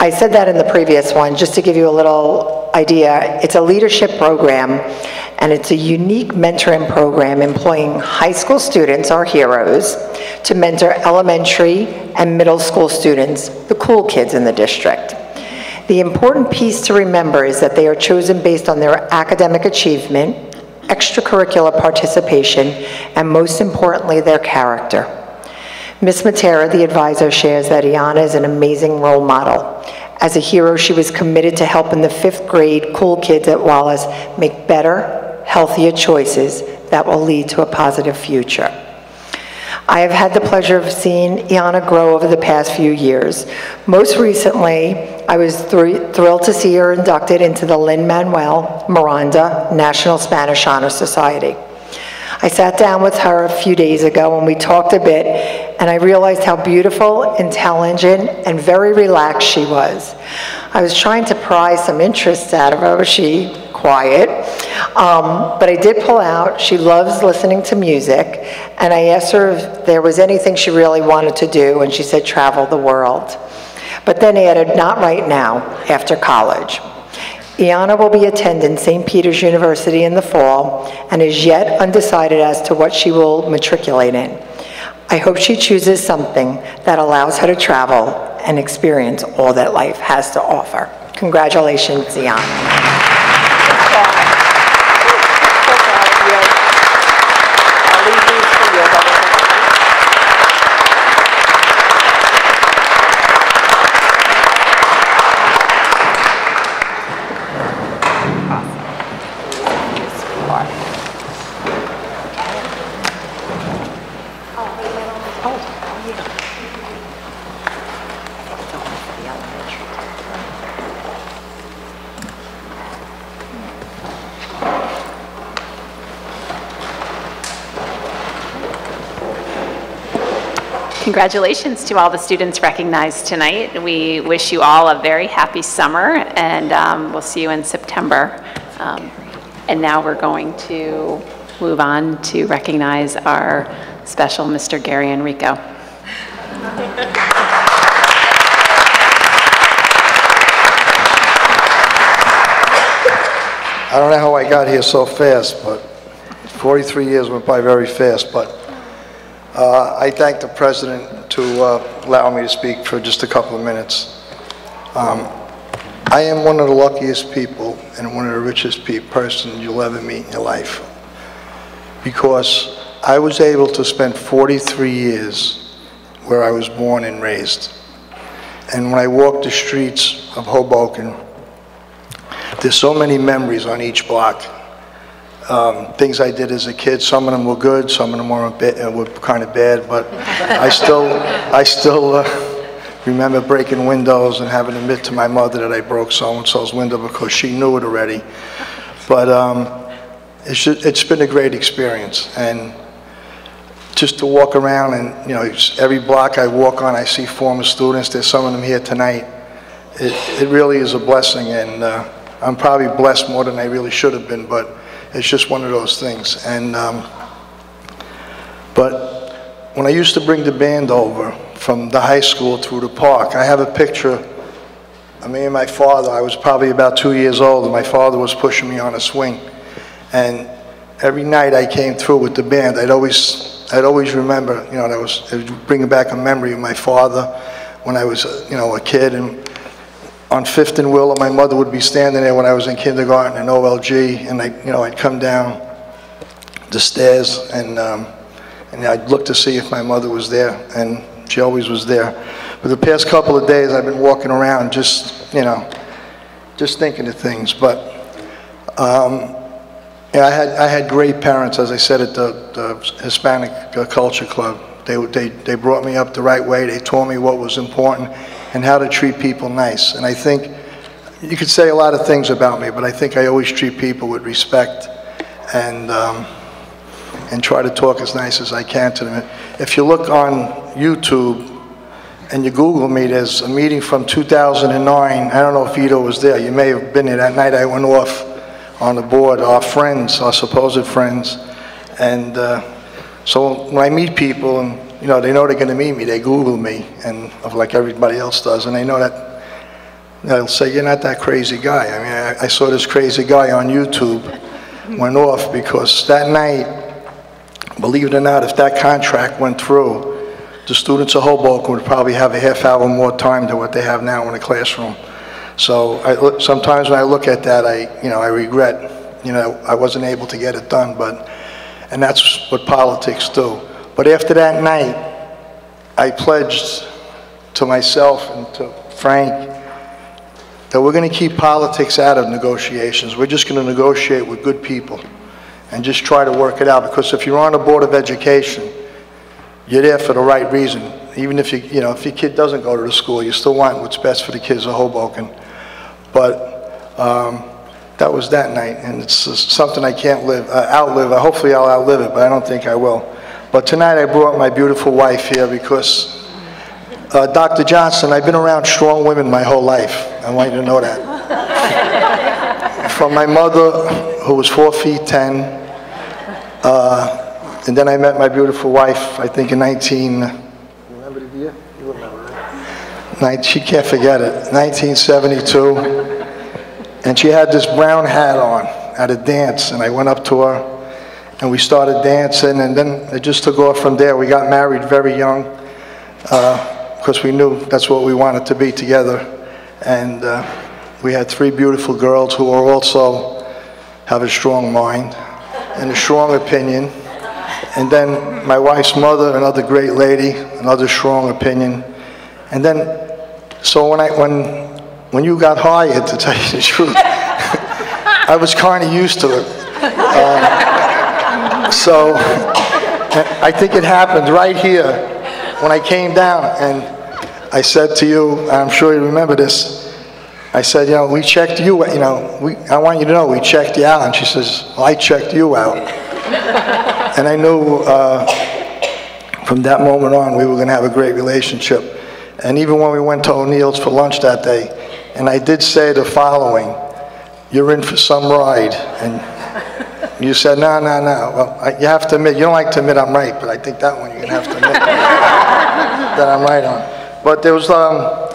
I said that in the previous one, just to give you a little idea. It's a leadership program, and it's a unique mentoring program employing high school students, our heroes, to mentor elementary and middle school students, the cool kids in the district. The important piece to remember is that they are chosen based on their academic achievement, extracurricular participation, and most importantly, their character. Ms. Matera, the advisor, shares that Iana is an amazing role model. As a hero, she was committed to helping the fifth grade cool kids at Wallace make better, healthier choices that will lead to a positive future. I have had the pleasure of seeing Iana grow over the past few years. Most recently, I was thr- thrilled to see her inducted into the Lin-Manuel Miranda National Spanish Honor Society. I sat down with her a few days ago and we talked a bit, and I realized how beautiful, intelligent, and very relaxed she was. I was trying to pry some interest out of her, she quiet. Um, but I did pull out, she loves listening to music, and I asked her if there was anything she really wanted to do, and she said travel the world. But then added, not right now, after college. Iana will be attending St. Peter's University in the fall and is yet undecided as to what she will matriculate in. I hope she chooses something that allows her to travel and experience all that life has to offer. Congratulations, Iana. I'll leave these for you, but-
Congratulations to all the students recognized tonight. We wish you all a very happy summer, and um, we'll see you in September. Um, And now we're going to move on to recognize our special Mr. Gary Enrico.
I don't know how I got here so fast, but 43 years went by very fast, but uh, I thank the president to uh, allow me to speak for just a couple of minutes. Um, I am one of the luckiest people and one of the richest pe- persons you'll ever meet in your life because I was able to spend 43 years where I was born and raised. And when I walk the streets of Hoboken, there's so many memories on each block. Um, things I did as a kid, some of them were good, some of them were, bit, uh, were kind of bad, but I still, I still uh, remember breaking windows and having to admit to my mother that I broke so-and-so's window because she knew it already. But um, it's, ju- it's been a great experience, and just to walk around and, you know, every block I walk on, I see former students, there's some of them here tonight. It, it really is a blessing, and uh, I'm probably blessed more than I really should have been, but it's just one of those things. And, um, but when I used to bring the band over from the high school through the park, I have a picture of me and my father. I was probably about two years old, and my father was pushing me on a swing. And every night I came through with the band, I'd always, I'd always remember, you know, that was, it was bringing back a memory of my father when I was, you know, a kid. And on Fifth and Willow, my mother would be standing there when I was in kindergarten in OLG, and I, you know, I'd come down the stairs and, um, and I'd look to see if my mother was there, and she always was there. But the past couple of days, I've been walking around just, you know, just thinking of things. But um, yeah, I had I had great parents, as I said at the, the Hispanic uh, Culture Club. They, they they brought me up the right way. They taught me what was important and how to treat people nice. And I think you could say a lot of things about me, but I think I always treat people with respect and. Um, and try to talk as nice as I can to them. If you look on YouTube and you Google me, there's a meeting from 2009. I don't know if Ito was there. You may have been there that night. I went off on the board, our friends, our supposed friends. And uh, so when I meet people and, you know, they know they're going to meet me, they Google me, and like everybody else does, and they know that they'll say, you're not that crazy guy. I mean, I, I saw this crazy guy on YouTube *laughs* went off because that night, Believe it or not, if that contract went through, the students of Hoboken would probably have a half hour more time than what they have now in the classroom. So I, sometimes when I look at that, I, you know, I regret, you know, I wasn't able to get it done, but, and that's what politics do. But after that night, I pledged to myself and to Frank that we're going to keep politics out of negotiations. We're just going to negotiate with good people and just try to work it out. Because if you're on the Board of Education, you're there for the right reason. Even if you, you know, if your kid doesn't go to the school, you still want what's best for the kids of Hoboken. But um, that was that night, and it's something I can't live, uh, outlive. Hopefully I'll outlive it, but I don't think I will. But tonight I brought my beautiful wife here because, uh, Dr. Johnson, I've been around strong women my whole life. I want you to know that. *laughs* From my mother, who was four feet 10, uh, and then I met my beautiful wife, I think in 19, remember the year? You remember? Nin- She can't forget it, 1972. And she had this brown hat on at a dance, and I went up to her, and we started dancing, and then it just took off from there. We got married very young, because we knew that's what we wanted to be together. And uh, we had three beautiful girls who are also have a strong mind and a strong opinion. And then my wife's mother, another great lady, another strong opinion. And then, so when I, when, when you got hired, to tell you the truth, *laughs* I was kind of used to it. Um, so I think it happened right here when I came down and I said to you, I'm sure you remember this, I said, you know, we checked you, you know, we, I want you to know, we checked you out. And she says, well, I checked you out. *laughs* and I knew uh, from that moment on we were going to have a great relationship. And even when we went to O'Neill's for lunch that day, and I did say the following, you're in for some ride. And you said, no, no, no. Well, I, you have to admit, you don't like to admit I'm right, but I think that one you're going to have to admit *laughs* that I'm right on. But there was, um,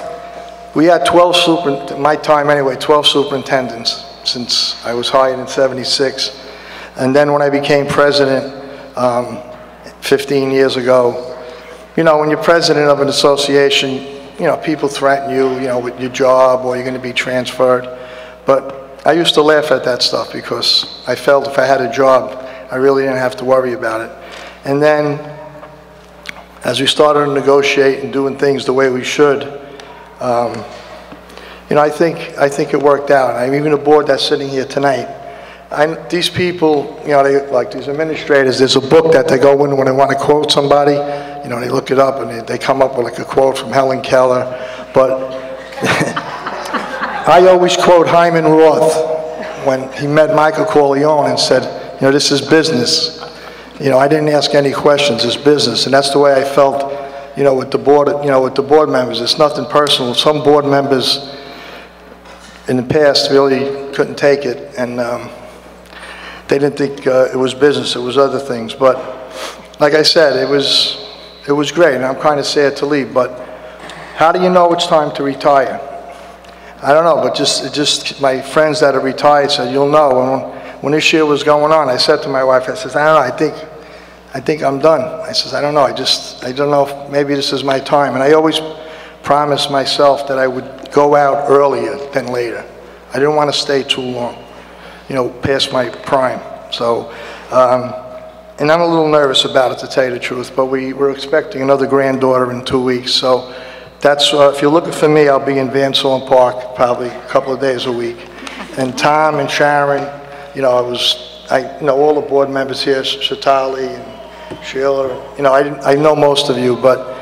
we had 12 super, my time anyway, 12 superintendents since I was hired in 76. And then when I became president um, 15 years ago, you know, when you're president of an association, you know, people threaten you, you know, with your job or you're going to be transferred. But I used to laugh at that stuff because I felt if I had a job, I really didn't have to worry about it. And then as we started to negotiate and doing things the way we should, um, you know, I think, I think it worked out. I'm even the board that's sitting here tonight, I, these people, you know, they, like these administrators, there's a book that they go in when they want to quote somebody, you know, they look it up and they, they come up with like a quote from Helen Keller, but *laughs* I always quote Hyman Roth when he met Michael Corleone and said, you know, this is business. You know, I didn't ask any questions, it's business, and that's the way I felt, you know, with the board, you know, with the board members. It's nothing personal. Some board members in the past really couldn't take it, and um, they didn't think uh, it was business, it was other things. But like I said, it was, it was great, and I'm kind of sad to leave, but how do you know it's time to retire? I don't know, but just, just, my friends that are retired said, you'll know. When, when this year was going on, I said to my wife, I says, I don't know, I think, I think I'm done. I says, I don't know, I just, I don't know if maybe this is my time. And I always promised myself that I would go out earlier than later. I didn't want to stay too long, you know, past my prime. So, um, and I'm a little nervous about it, to tell you the truth, but we, we're expecting another granddaughter in two weeks. So that's, uh, if you're looking for me, I'll be in Van Solon Park probably a couple of days a week. And Tom and Sharon, you know, I was, I know all the board members here, Chetali and Sheila, you know, I, I know most of you, but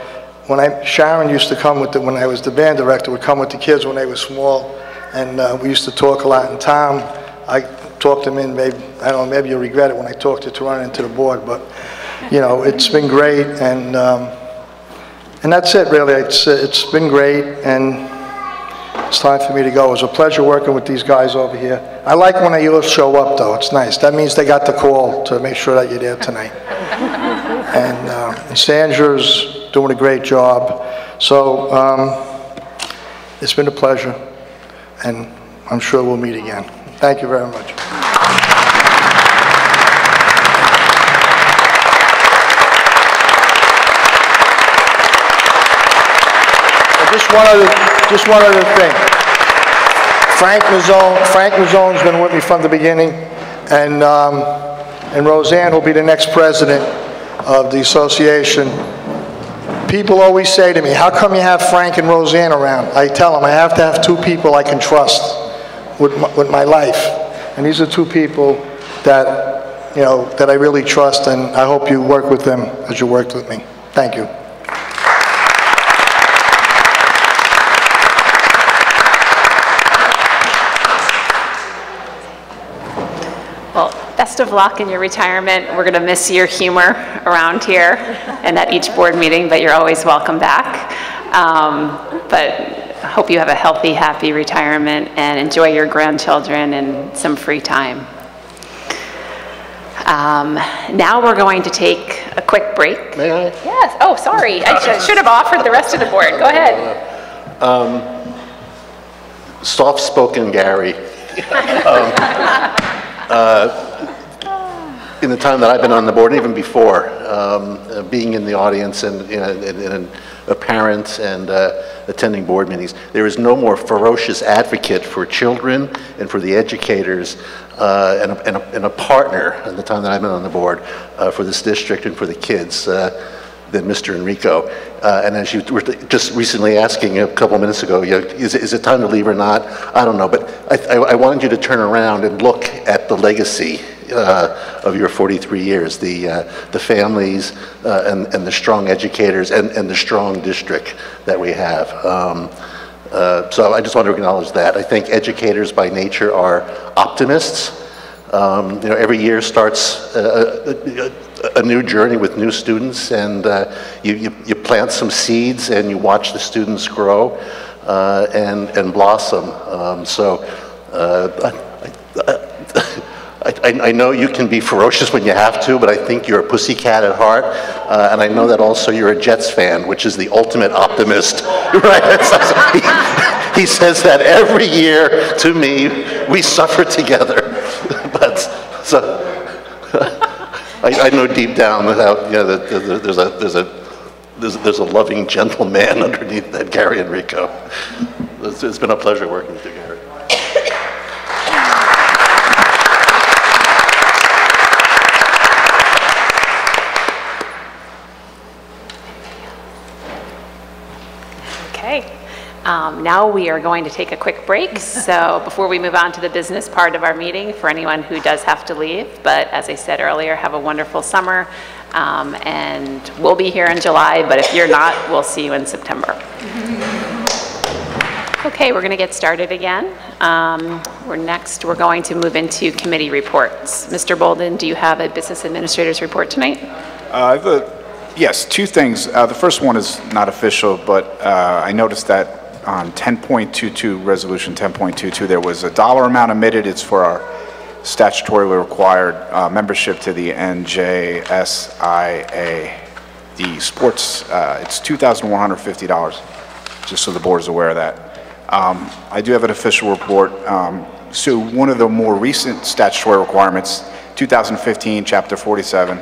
when I, Sharon used to come with the, when I was the band director, would come with the kids when they were small, and uh, we used to talk a lot. And Tom, I talked him in, maybe, I don't know, maybe you'll regret it when I talked you to run into the board, but, you know, it's been great, and, um, and that's it, really. It's, it's been great, and it's time for me to go. It was a pleasure working with these guys over here. I like when they all show up, though. It's nice. That means they got the call to make sure that you're there tonight. *laughs* And uh, and Sandra's doing a great job. So um, it's been a pleasure, and I'm sure we'll meet again. Thank you very much. Just one other, just one other thing. Frank Mazzone, Frank Mazzone's been with me from the beginning, and, um, and Roseanne will be the next president of the association. People always say to me, how come you have Frank and Roseanne around? I tell them, I have to have two people I can trust with my, with my life. And these are two people that, you know, that I really trust, and I hope you work with them as you worked with me. Thank you.
Best of luck in your retirement. We're going to miss your humor around here and at each board meeting, but you're always welcome back. Um, But hope you have a healthy, happy retirement and enjoy your grandchildren and some free time. Um, Now we're going to take a quick break.
May I?
Yes, oh, sorry, I should- have offered the rest of the board. Go ahead.
Um, Soft-spoken Gary. *laughs* Um, uh, In the time that I've been on the board, even before, um, uh, being in the audience and, you know, and- and a parent and uh, attending board meetings, there is no more ferocious advocate for children and for the educators uh, and a- and a and a partner, in the time that I've been on the board, uh, for this district and for the kids. uh, than Mr. Enrico. Uh, And as you were just recently asking a couple minutes ago, you know, is it- is it time to leave or not? I don't know, but I- I I wanted you to turn around and look at the legacy uh, of your 43 years, the uh, the families uh, and and the strong educators and and the strong district that we have. Um, uh, So I just want to acknowledge that. I think educators by nature are optimists. Um, You know, every year starts a- a- a a new journey with new students, and uh, you you you plant some seeds, and you watch the students grow uh, and and blossom. Um, So uh, I I- I know you can be ferocious when you have to, but I think you're a pussycat at heart, uh, and I know that also you're a Jets fan, which is the ultimate optimist, *laughs* right? He he says that every year to me, we suffer together. *laughs* But, so, *laughs* I, I know deep down without, you know, that that there's a, there's a, there's, there's a loving, gentle man underneath that Gary Enrico. It's, it's been a pleasure working with you, Gary.
Um, Now we are going to take a quick break, so before we move on to the business part of our meeting, for anyone who does have to leave, but as I said earlier, have a wonderful summer, um, and we'll be here in July, but if you're not, we'll see you in September. Okay, we're going to get started again. Um, We're next, we're going to move into committee reports. Mr. Bolden, do you have a business administrator's report tonight?
Uh, Yes, two things. Uh, The first one is not official, but uh, I noticed that on 10.22, Resolution 10.22, there was a dollar amount omitted. It's for our statutorily required uh, membership to the NJSIAA, the sports, uh, it's $2,150, just so the board is aware of that. Um, I do have an official report. Um, So one of the more recent statutory requirements, 2015, Chapter 47,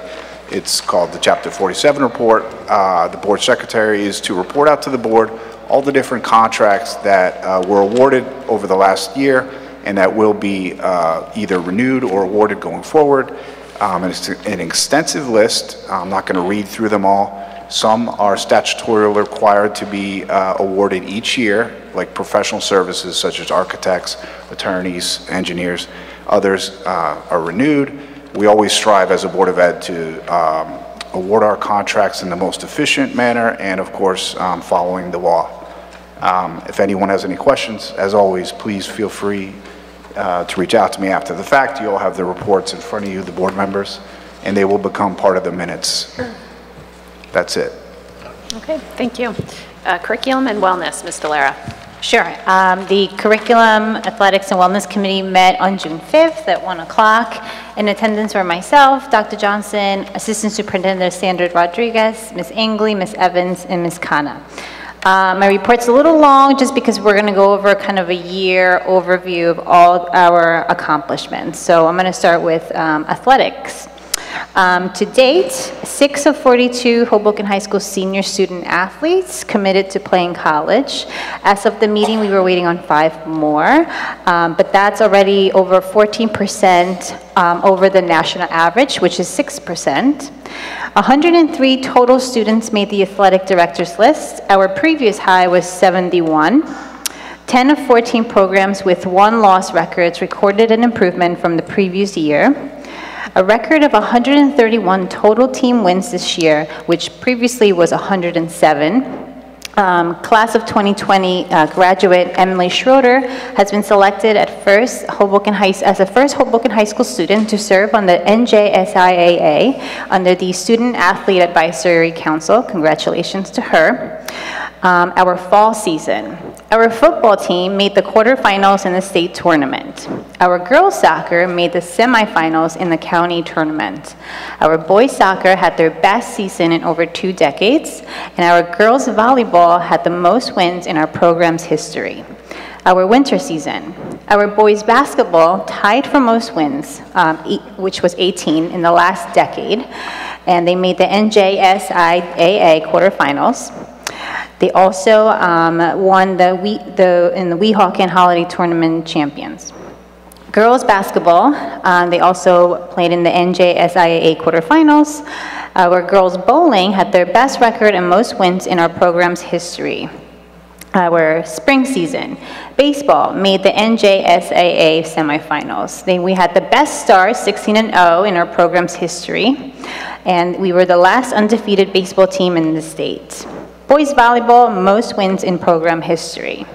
it's called the Chapter 47 report. Uh, The board secretary is to report out to the board all the different contracts that uh, were awarded over the last year and that will be uh, either renewed or awarded going forward. Um, And it's an extensive list. I'm not going to read through them all. Some are statutorily required to be uh, awarded each year, like professional services such as architects, attorneys, engineers. Others uh, are renewed. We always strive as a Board of Ed to um, award our contracts in the most efficient manner and, of course, um, following the law. Um, If anyone has any questions, as always, please feel free uh, to reach out to me after the fact. You'll have the reports in front of you, the board members, and they will become part of the minutes. That's it.
Okay, thank you. Uh, Curriculum and Wellness, Ms. Dallara.
Sure. Um, The Curriculum, Athletics, and Wellness Committee met on June 5th at 1 o'clock. In attendance were myself, Dr. Johnson, Assistant Superintendent Sandra Rodriguez, Ms. Angley, Ms. Evans, and Ms. Khanna. Uh, My report's a little long, just because we're going to go over kind of a year overview of all our accomplishments. So I'm going to start with um, athletics. Um, To date, six of 42 Hoboken High School senior student athletes committed to playing college. As of the meeting, we were waiting on five more, um, but that's already over 14% um, over the national average, which is 6%. 103 total students made the athletic director's list. Our previous high was 71. 10 of 14 programs with one loss records recorded an improvement from the previous year. A record of 131 total team wins this year, which previously was 107. Um, Class of 2020 uh, graduate Emily Schroeder has been selected at first Hoboken High, as a first Hoboken High School student to serve on the NJSIAA under the Student Athlete Advisory Council. Congratulations to her. Um, Our fall season. Our football team made the quarterfinals in the state tournament. Our girls soccer made the semifinals in the county tournament. Our boys soccer had their best season in over two decades, and our girls volleyball had the most wins in our program's history. Our winter season. Our boys basketball tied for most wins, um, e- which was 18 in the last decade, and they made the NJSIAA quarterfinals. They also um, won the, we, the, in the Weehawken Holiday Tournament champions. Girls basketball, um, they also played in the NJSIAA quarterfinals. where girls bowling had their best record and most wins in our program's history. Our spring season, baseball made the NJSIAA semifinals. We had the best start, 16 and 0 in our program's history, and we were the last undefeated baseball team in the state. Boys volleyball, most wins in program history.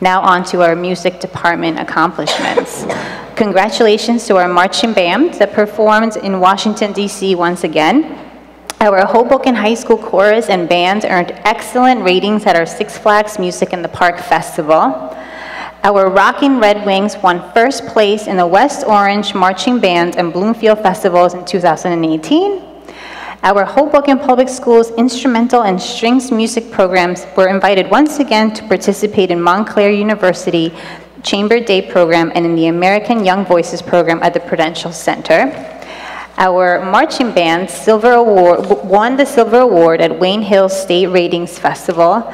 Now on to our music department accomplishments. Congratulations to our marching band that performed in Washington DC once again. Our Hoboken High School chorus and band earned excellent ratings at our Six Flags Music in the Park Festival. Our Rockin' Red Wings won first place in the West Orange Marching Band and Bloomfield Festivals in 2018. Our Hoboken Public Schools instrumental and strings music programs were invited once again to participate in Montclair University Chamber Day program and in the American Young Voices program at the Prudential Center. Our marching band silver award, won the silver award at Wayne Hills State Ratings Festival,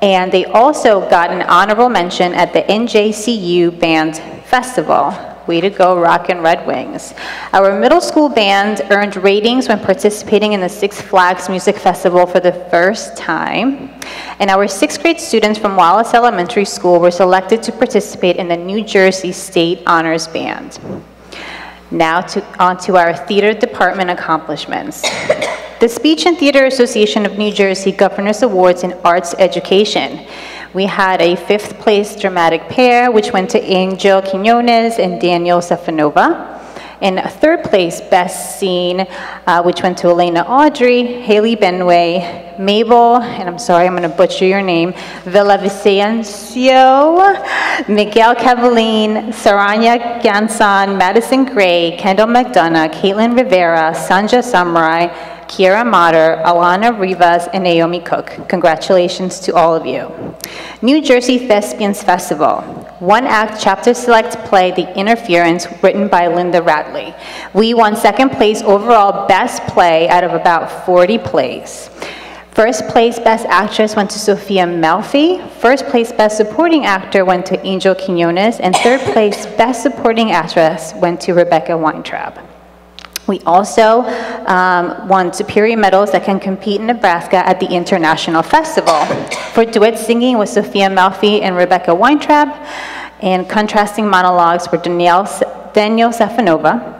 and they also got an honorable mention at the NJCU Band Festival. Way to go, Rockin' Red Wings. Our middle school band earned ratings when participating in the Six Flags Music Festival for the first time. And our sixth grade students from Wallace Elementary School were selected to participate in the New Jersey State Honors Band. Now to, on to our theater department accomplishments. The Speech and Theater Association of New Jersey Governors Awards in Arts Education. We had a fifth place dramatic pair, which went to Angel Quinones and Daniel Stefanova. A third place best scene, uh, which went to Elena Audrey, Haley Benway, Mabel, and I'm sorry, I'm going to butcher your name, Villavicencio, Miguel Cavaline, Saranya Ganson, Madison Gray, Kendall McDonough, Caitlin Rivera, Sanja Samurai, Kiera Mater, Alana Rivas, and Naomi Cook. Congratulations to all of you. New Jersey Thespians Festival. One act chapter select play, The Interference, written by Linda Radley. We won second place overall best play out of about 40 plays. First place Best Actress went to Sophia Melfi. First place Best Supporting Actor went to Angel Quinones. And third place Best Supporting Actress went to Rebecca Weintraub. We also um, won superior medals that can compete in Nebraska at the International Festival. For duet singing with Sophia Malfi and Rebecca Weintraub, and contrasting monologues were Danielle, Daniel Stefanova,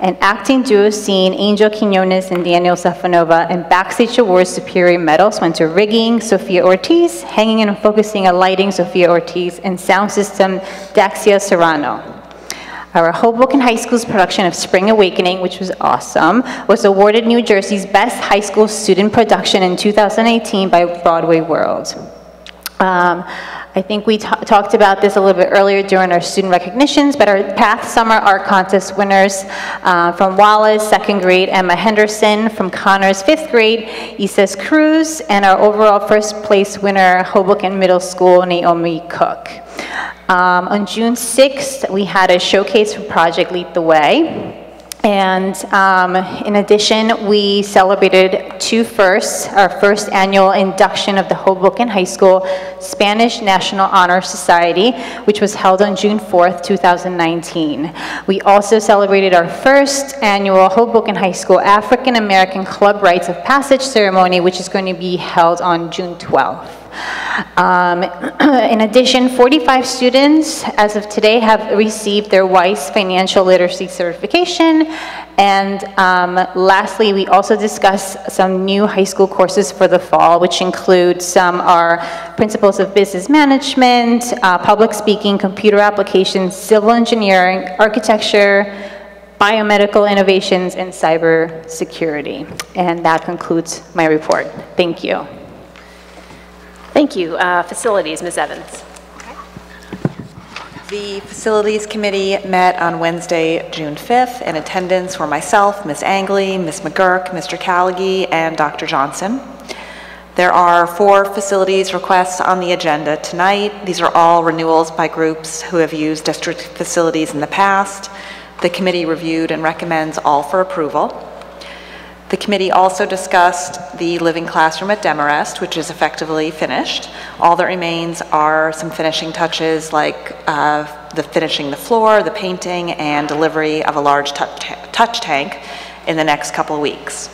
and acting duo scene Angel Quinones and Daniel Stefanova, and backstage awards superior medals went to rigging Sophia Ortiz, hanging and focusing and lighting Sophia Ortiz, and sound system Daxia Serrano. Our Hoboken High School's production of Spring Awakening, which was awesome, was awarded New Jersey's Best High School Student Production in 2018 by Broadway World. Um, I think we talked about this a little bit earlier during our student recognitions, but our Path Summer Art Contest winners uh, from Wallace, second grade, Emma Henderson, from Connors, fifth grade, Isis Cruz, and our overall first place winner, Hoboken Middle School, Naomi Cook. Um, on June 6th, we had a showcase for Project Lead the Way. And um, in addition, we celebrated two firsts, our first annual induction of the Hoboken High School Spanish National Honor Society, which was held on June 4th, 2019. We also celebrated our first annual Hoboken High School African American Club Rites of Passage ceremony, which is going to be held on June 12th. Um, *clears throat* in addition, 45 students, as of today, have received their WISE financial literacy certification. And um, lastly, we also discussed some new high school courses for the fall, which include some are principles of business management, uh, public speaking, computer applications, civil engineering, architecture, biomedical innovations, and cyber security. And that concludes my report. Thank you.
Thank you. Uh, Facilities, Ms. Evans.
The Facilities Committee met on Wednesday, June 5th. In attendance were myself, Ms. Angley, Ms. McGurk, Mr. Callaghy, and Dr. Johnson. There are four facilities requests on the agenda tonight. These are all renewals by groups who have used district facilities in the past. The committee reviewed and recommends all for approval. The committee also discussed the living classroom at Demarest, which is effectively finished. All that remains are some finishing touches like uh, the finishing the floor, the painting, and delivery of a large touch tank in the next couple weeks.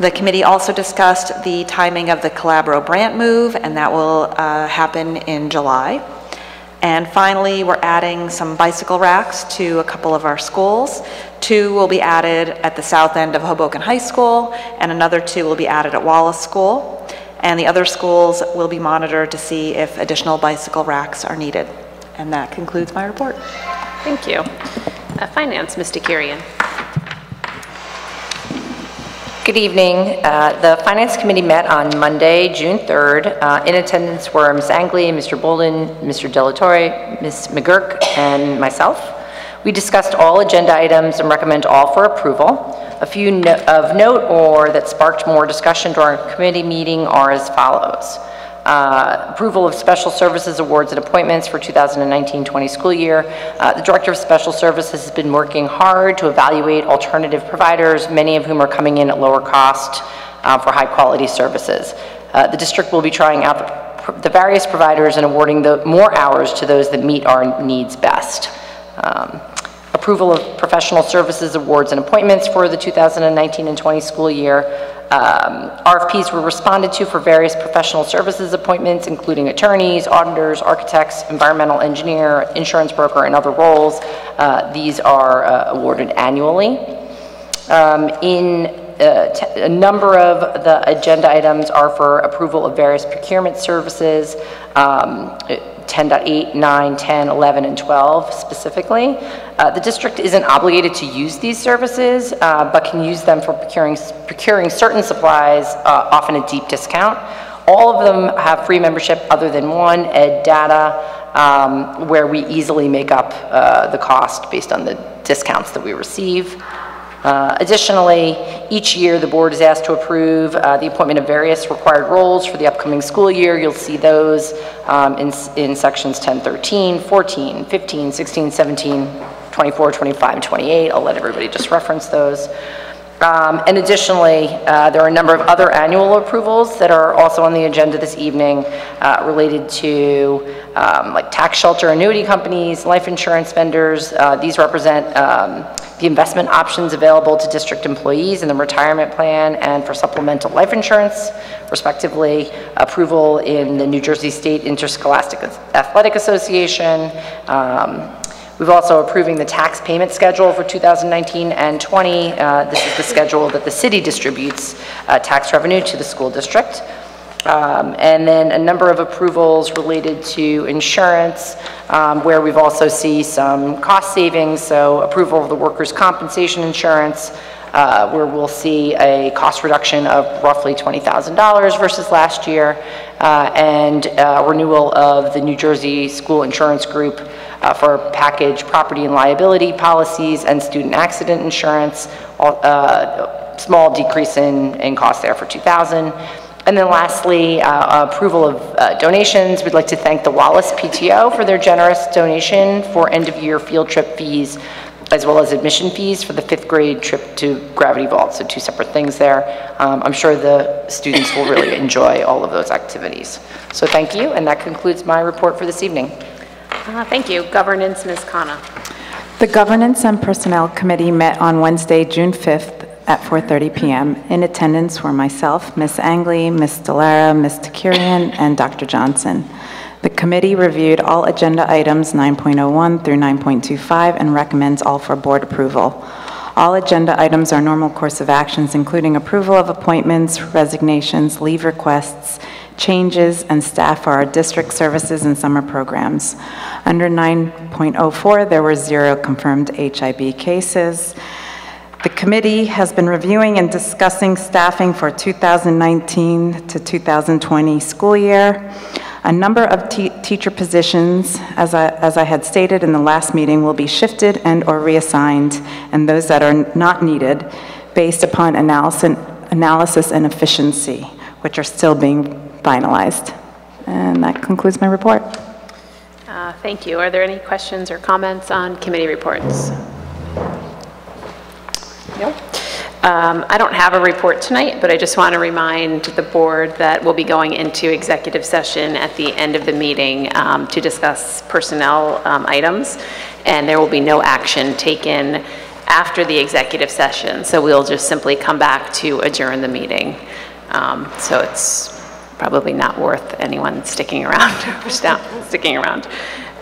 The committee also discussed the timing of the Calabro Brandt move, and that will uh, happen in July. And finally, we're adding some bicycle racks to a couple of our schools. Two will be added at the south end of Hoboken High School, and another two will be added at Wallace School. And the other schools will be monitored to see if additional bicycle racks are needed. And that concludes my report.
Thank you. Uh, Finance, Mr. Kirian.
Good evening. Uh, the Finance Committee met on Monday, June 3rd. Uh, in attendance were Ms. Angley, Mr. Bolden, Mr. Delatorre, Ms. McGurk, and myself. We discussed all agenda items and recommend all for approval. A few no of note or that sparked more discussion during our committee meeting are as follows. Uh, approval of special services awards and appointments for 2019-20 school year. Uh, the Director of Special Services has been working hard to evaluate alternative providers, many of whom are coming in at lower cost uh, for high quality services. Uh, the district will be trying out the, the various providers and awarding the more hours to those that meet our needs best. Um, approval of professional services awards and appointments for the 2019 and 20 school year. Um, RFPs were responded to for various professional services appointments, including attorneys, auditors, architects, environmental engineer, insurance broker, and other roles. Uh, These are uh, awarded annually. Um, In uh, a number of the agenda items are for approval of various procurement services, um, 10.8, 9, 10, 11, and 12 specifically. Uh, The district isn't obligated to use these services, uh, but can use them for procuring, procuring certain supplies, uh, often at deep discount. All of them have free membership other than one, Ed Data, um, where we easily make up uh, the cost based on the discounts that we receive. Uh, Additionally, each year, the board is asked to approve uh, the appointment of various required roles for the upcoming school year. You'll see those um, in in sections 10, 13, 14, 15, 16, 17, 24, 25, and 28. I'll let everybody just reference those. Um, And additionally, uh, there are a number of other annual approvals that are also on the agenda this evening uh, related to um, like tax shelter annuity companies, life insurance vendors. Uh, These represent um, the investment options available to district employees in the retirement plan and for supplemental life insurance, respectively. Approval in the New Jersey State Interscholastic Athletic Association, um, We've also approving the tax payment schedule for 2019 and 20. Uh, This is the schedule that the city distributes uh, tax revenue to the school district. Um, And then a number of approvals related to insurance, um, where we've also see some cost savings, so approval of the workers' compensation insurance, uh, where we'll see a cost reduction of roughly $20,000 versus last year, uh, and uh, renewal of the New Jersey School Insurance Group uh, for package property and liability policies and student accident insurance, all- uh, small decrease in, in cost there for 2,000. And then lastly, uh, approval of uh, donations. We'd like to thank the Wallace PTO for their generous donation for end-of-year field trip fees, as well as admission fees for the fifth grade trip to Gravity Vault, so two separate things there. Um, I'm sure the students will really *coughs* enjoy all of those activities. So thank you, and that concludes my report for this evening.
Uh, Thank you. Governance, Ms. Khanna.
The Governance and Personnel Committee met on Wednesday, June 5th at 4:30 PM. In attendance were myself, Ms. Angley, Ms. Dallara, Ms. Tekirian, and Dr. Johnson. The committee reviewed all agenda items 9.01 through 9.25 and recommends all for board approval. All agenda items are normal course of actions, including approval of appointments, resignations, leave requests, changes, and staff for our district services and summer programs. Under 9.04, there were zero confirmed HIB cases. The committee has been reviewing and discussing staffing for 2019 to 2020 school year. A number of te- teacher positions, as I, as I had stated in the last meeting, will be shifted and/or reassigned, and those that are not needed based upon analysis, analysis and efficiency, which are still being finalized. And that concludes my report.
Uh, Thank you. Are there any questions or comments on committee reports? No? Um, I don't have a report tonight, but I just want to remind the board that we'll be going into executive session at the end of the meeting um, to discuss personnel um, items, and there will be no action taken after the executive session, so we'll just simply come back to adjourn the meeting. Um, So it's probably not worth anyone sticking around, *laughs* or sta- sticking around.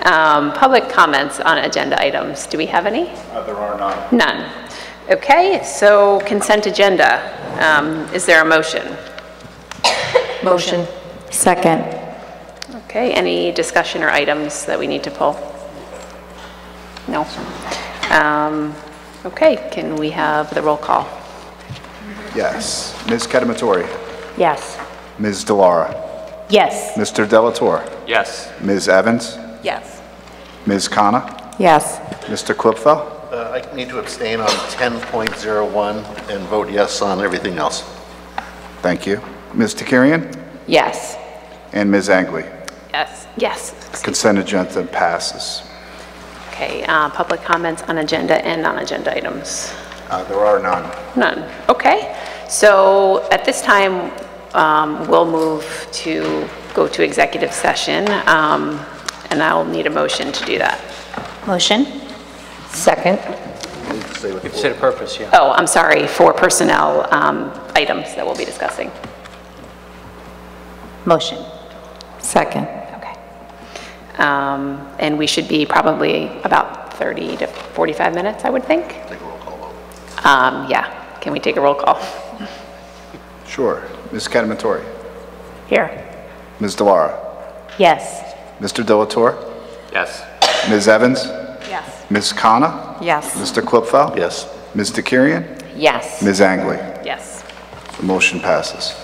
Um, Public comments on agenda items, do we have any?
Uh, There are none.
None. Okay, so consent agenda. Um, Is there a motion?
Motion.
Second.
Okay, any discussion or items that we need to pull? No? Um, Okay, can we have the roll call?
Yes. Ms. Cademartori?
Yes.
Ms. Dallara?
Yes.
Mr. Delatorre?
Yes.
Ms. Evans?
Yes.
Ms. Khanna?
Yes.
Mr. Kluepfel?
Uh, I need to abstain on 10.01 and vote yes on everything else.
Thank you. Ms. Tekirian?
Yes.
And Ms. Angley?
Yes. Yes.
Consent agenda passes.
Okay, uh, public comments on agenda and non-agenda items?
Uh, There are none.
None. Okay. So at this time, um, we'll move to go to executive session, um, and I'll need a motion to do that.
Motion?
Second.
You have to say the purpose, yeah.
Oh, I'm sorry, for personnel um, items that we'll be discussing.
Motion.
Second.
Um, And we should be probably about 30 to 45 minutes, I would think. Take a roll call Um, Yeah, can we take a roll call?
Sure. Ms. Cademartori?
Here.
Ms. Dallara?
Yes.
Mr. Delatorre?
Yes.
Ms. Evans?
Yes.
Ms. Khanna?
Yes.
Mr. Kluepfel?
Yes.
Ms. Tekirian?
Yes.
Ms. Angley?
Yes.
The motion passes.